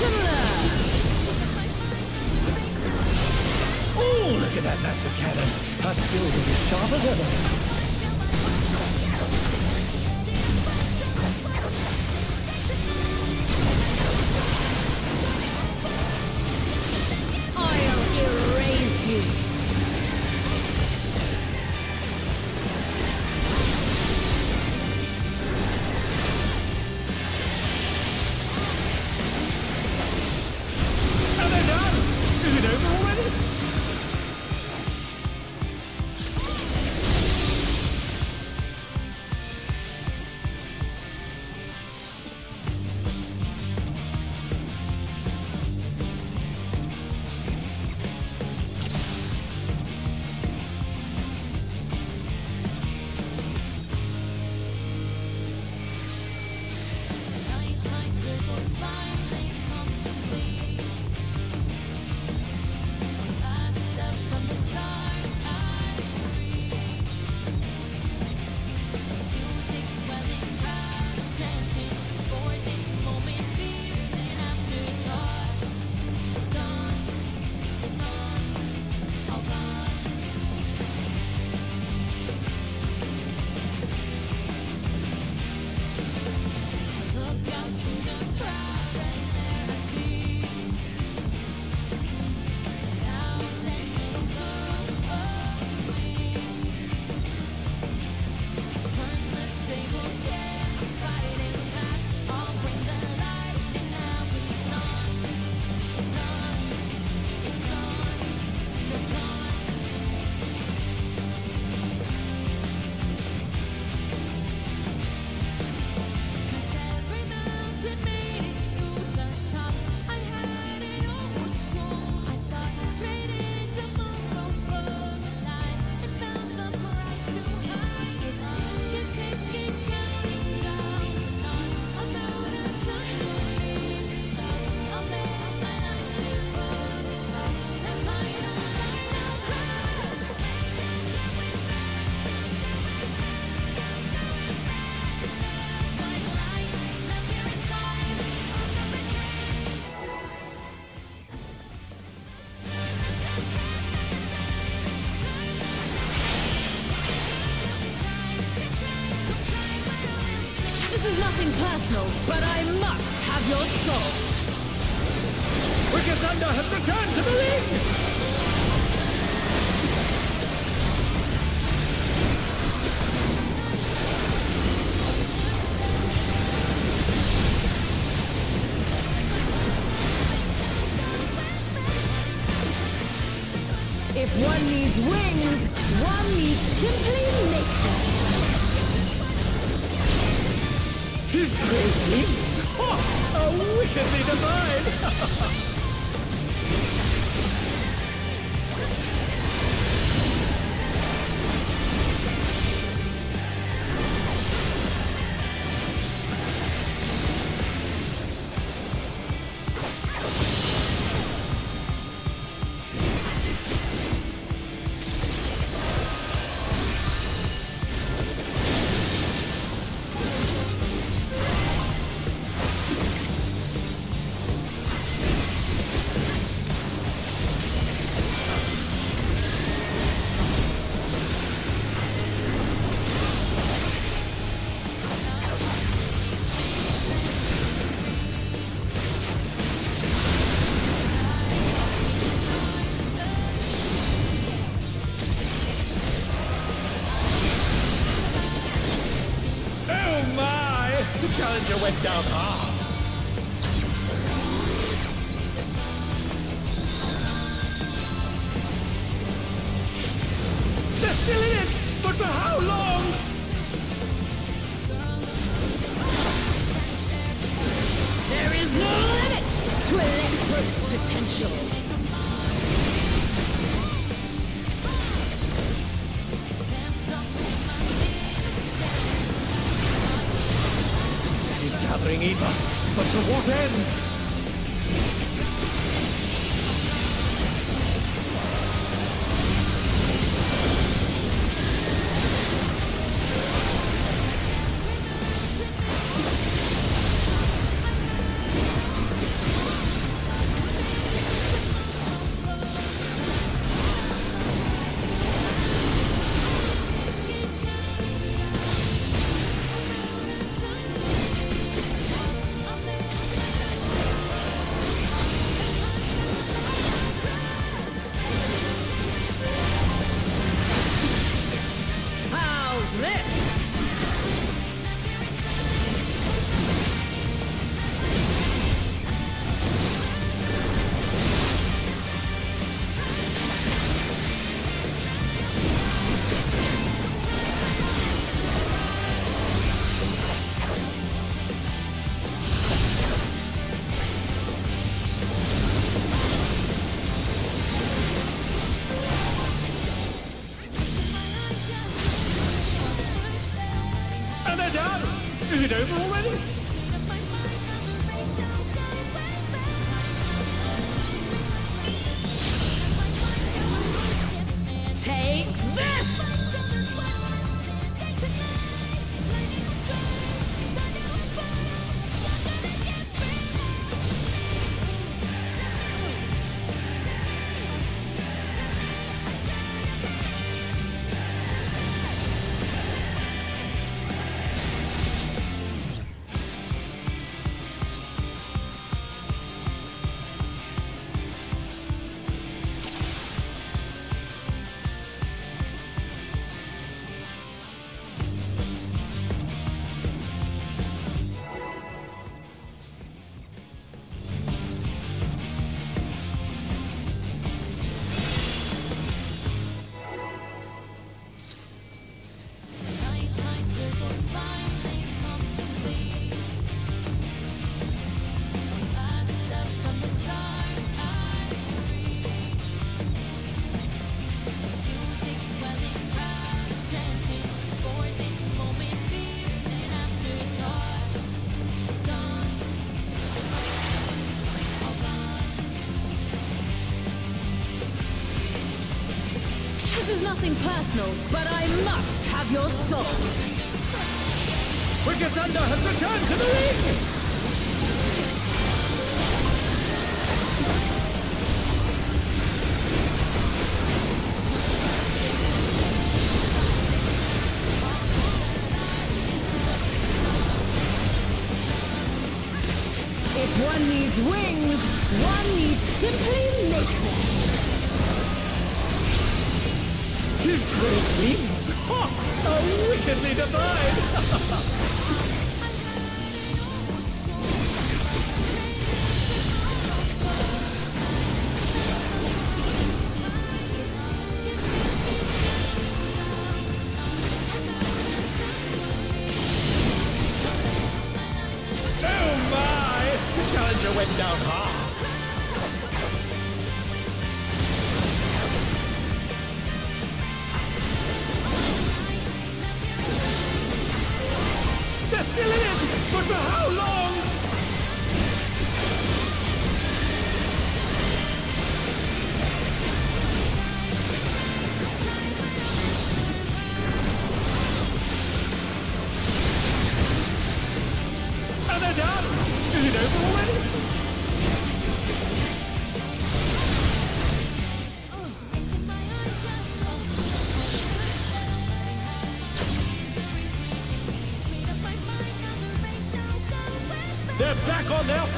Oh, look at that massive cannon. Her skills are as sharp as ever. your soul. Wicked Thunder has returned to the ring! down it over already? personal, but I must have your soul. Wicked Thunder has returned to the ring!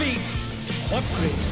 feet. Upgrade.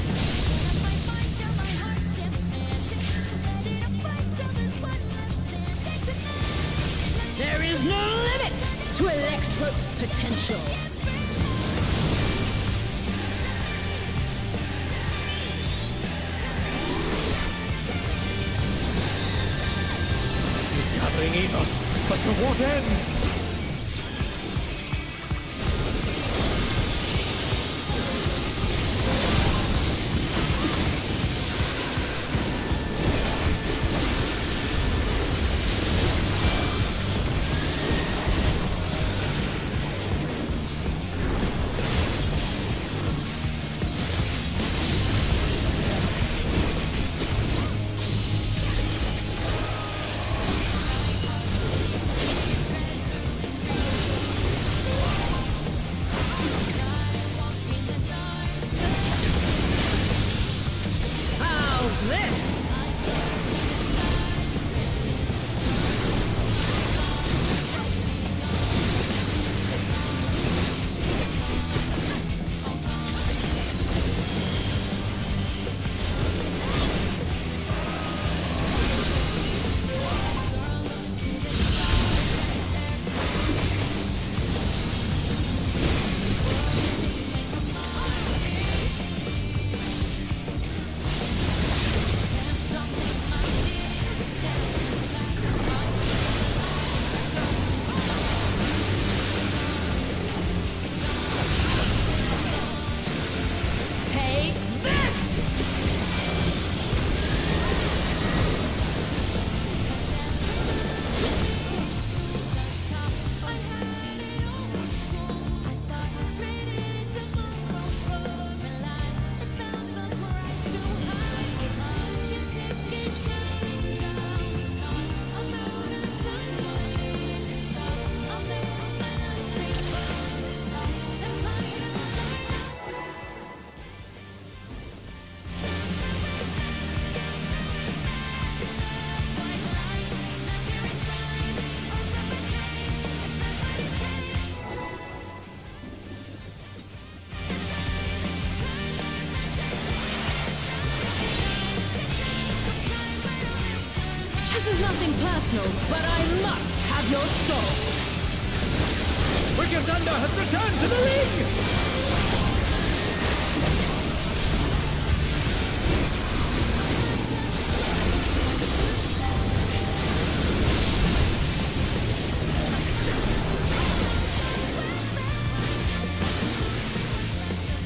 Has returned to the!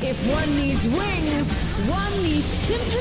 If one needs wings, one needs simple.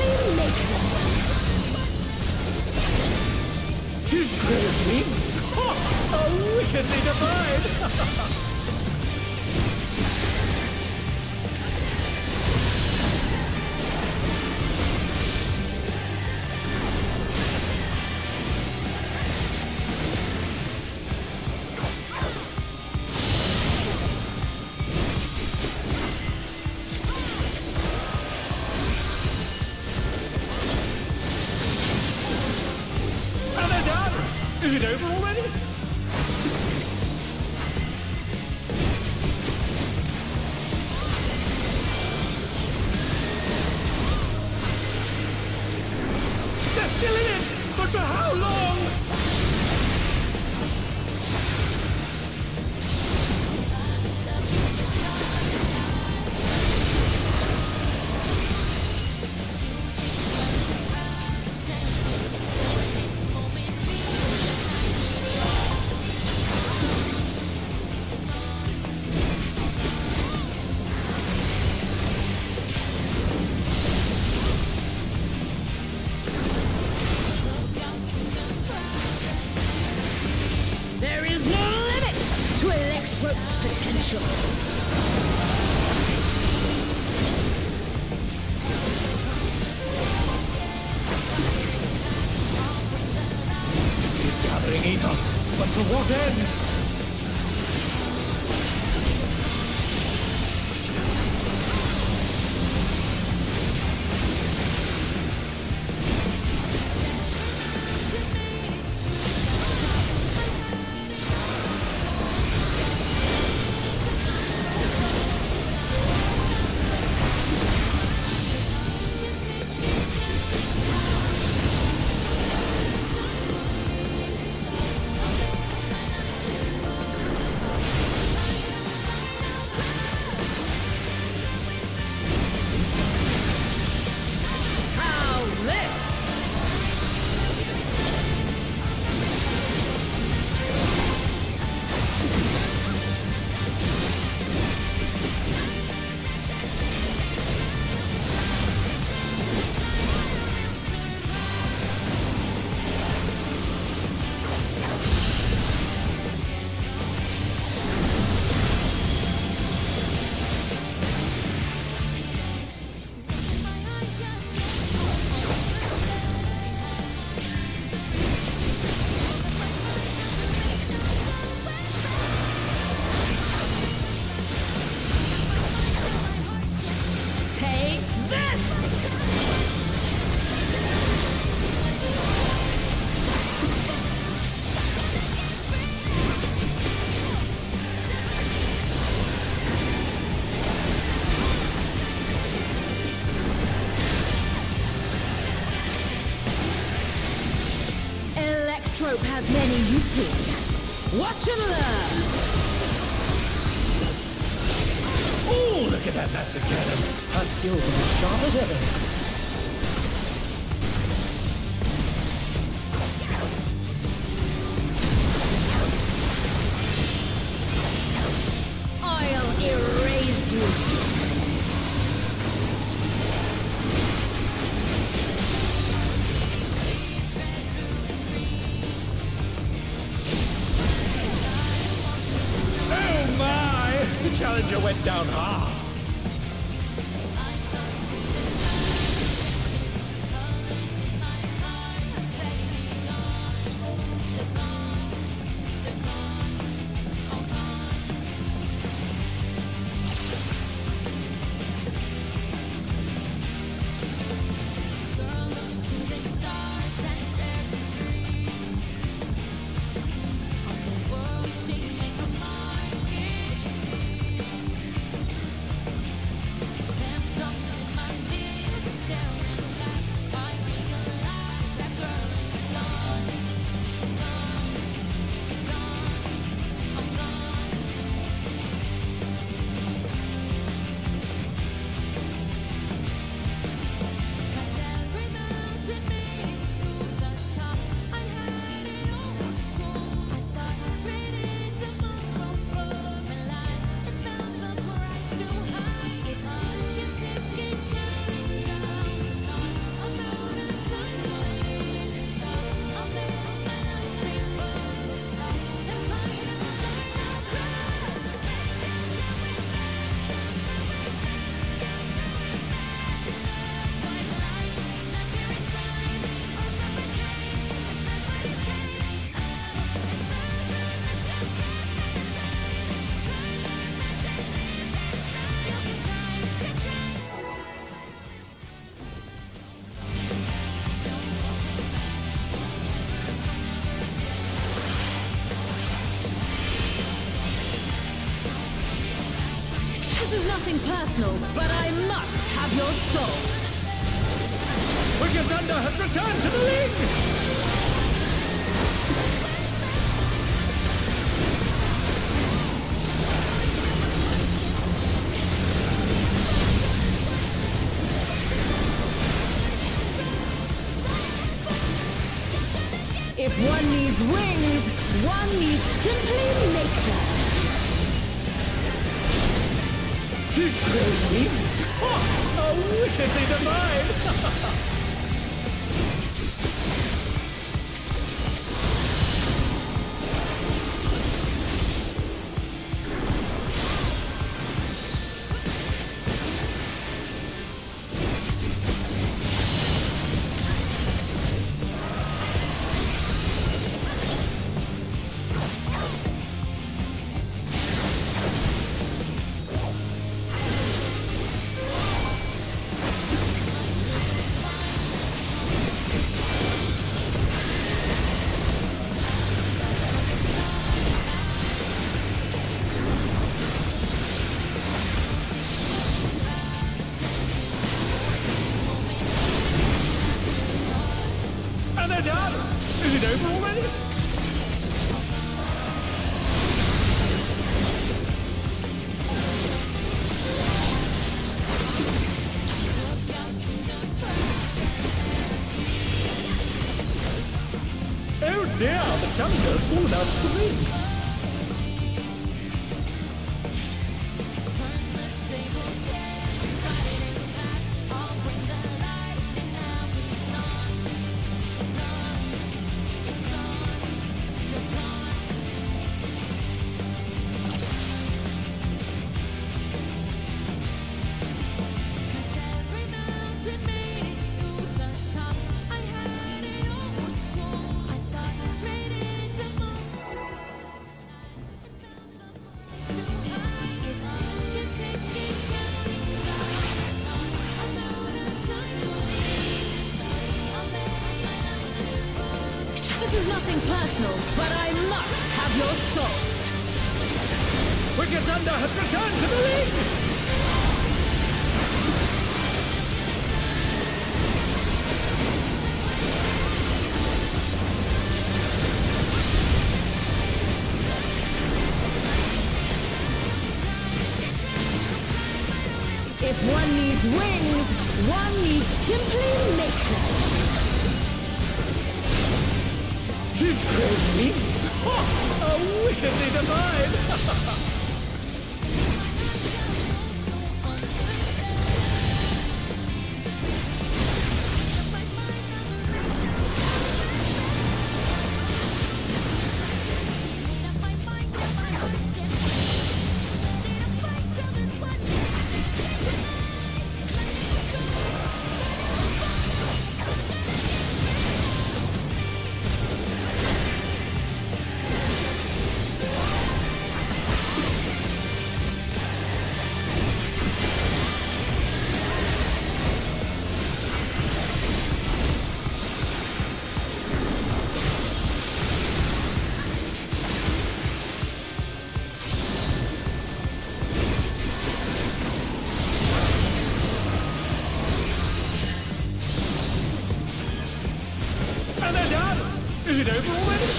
trope has many uses. Watch and learn! Oh, look at that massive cannon! Her skills are as sharp as ever. Wicked Thunder has returned to the ring! Challenger's fallen out of the. Is it over already?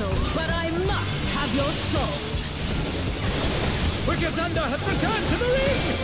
battle, but I must have your soul. Wicked Thunder has returned to the ring!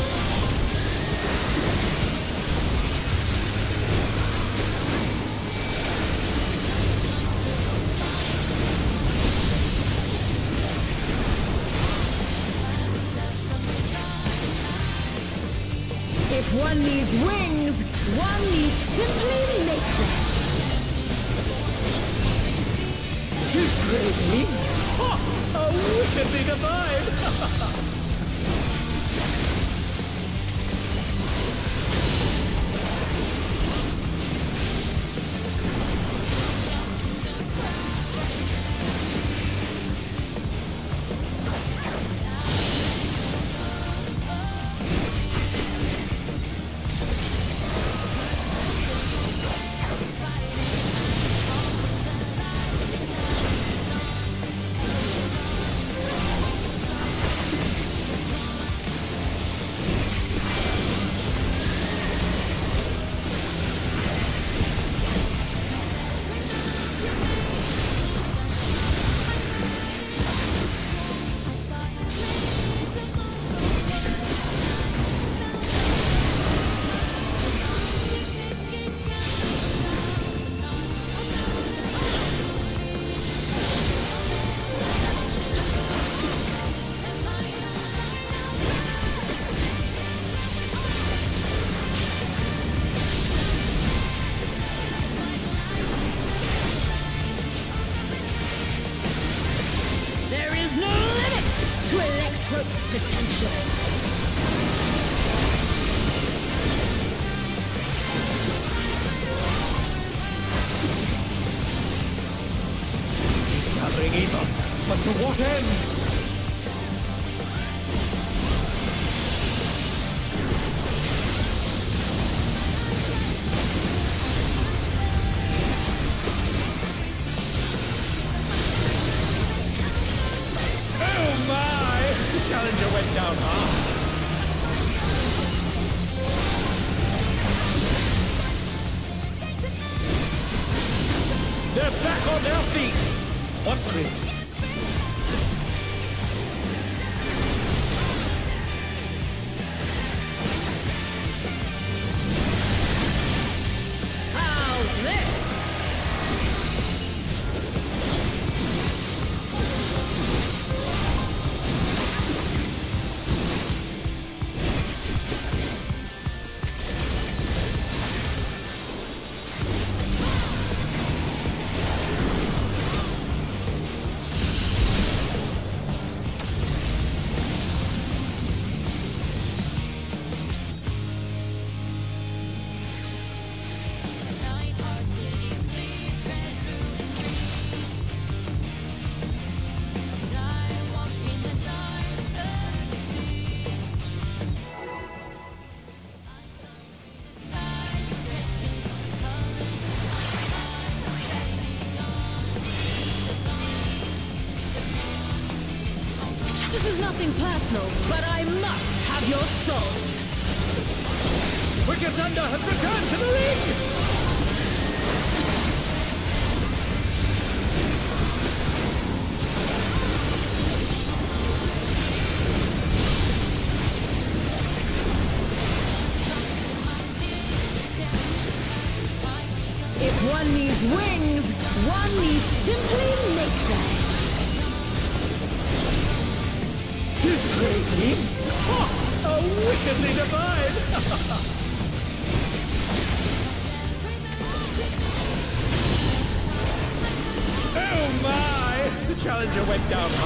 you went down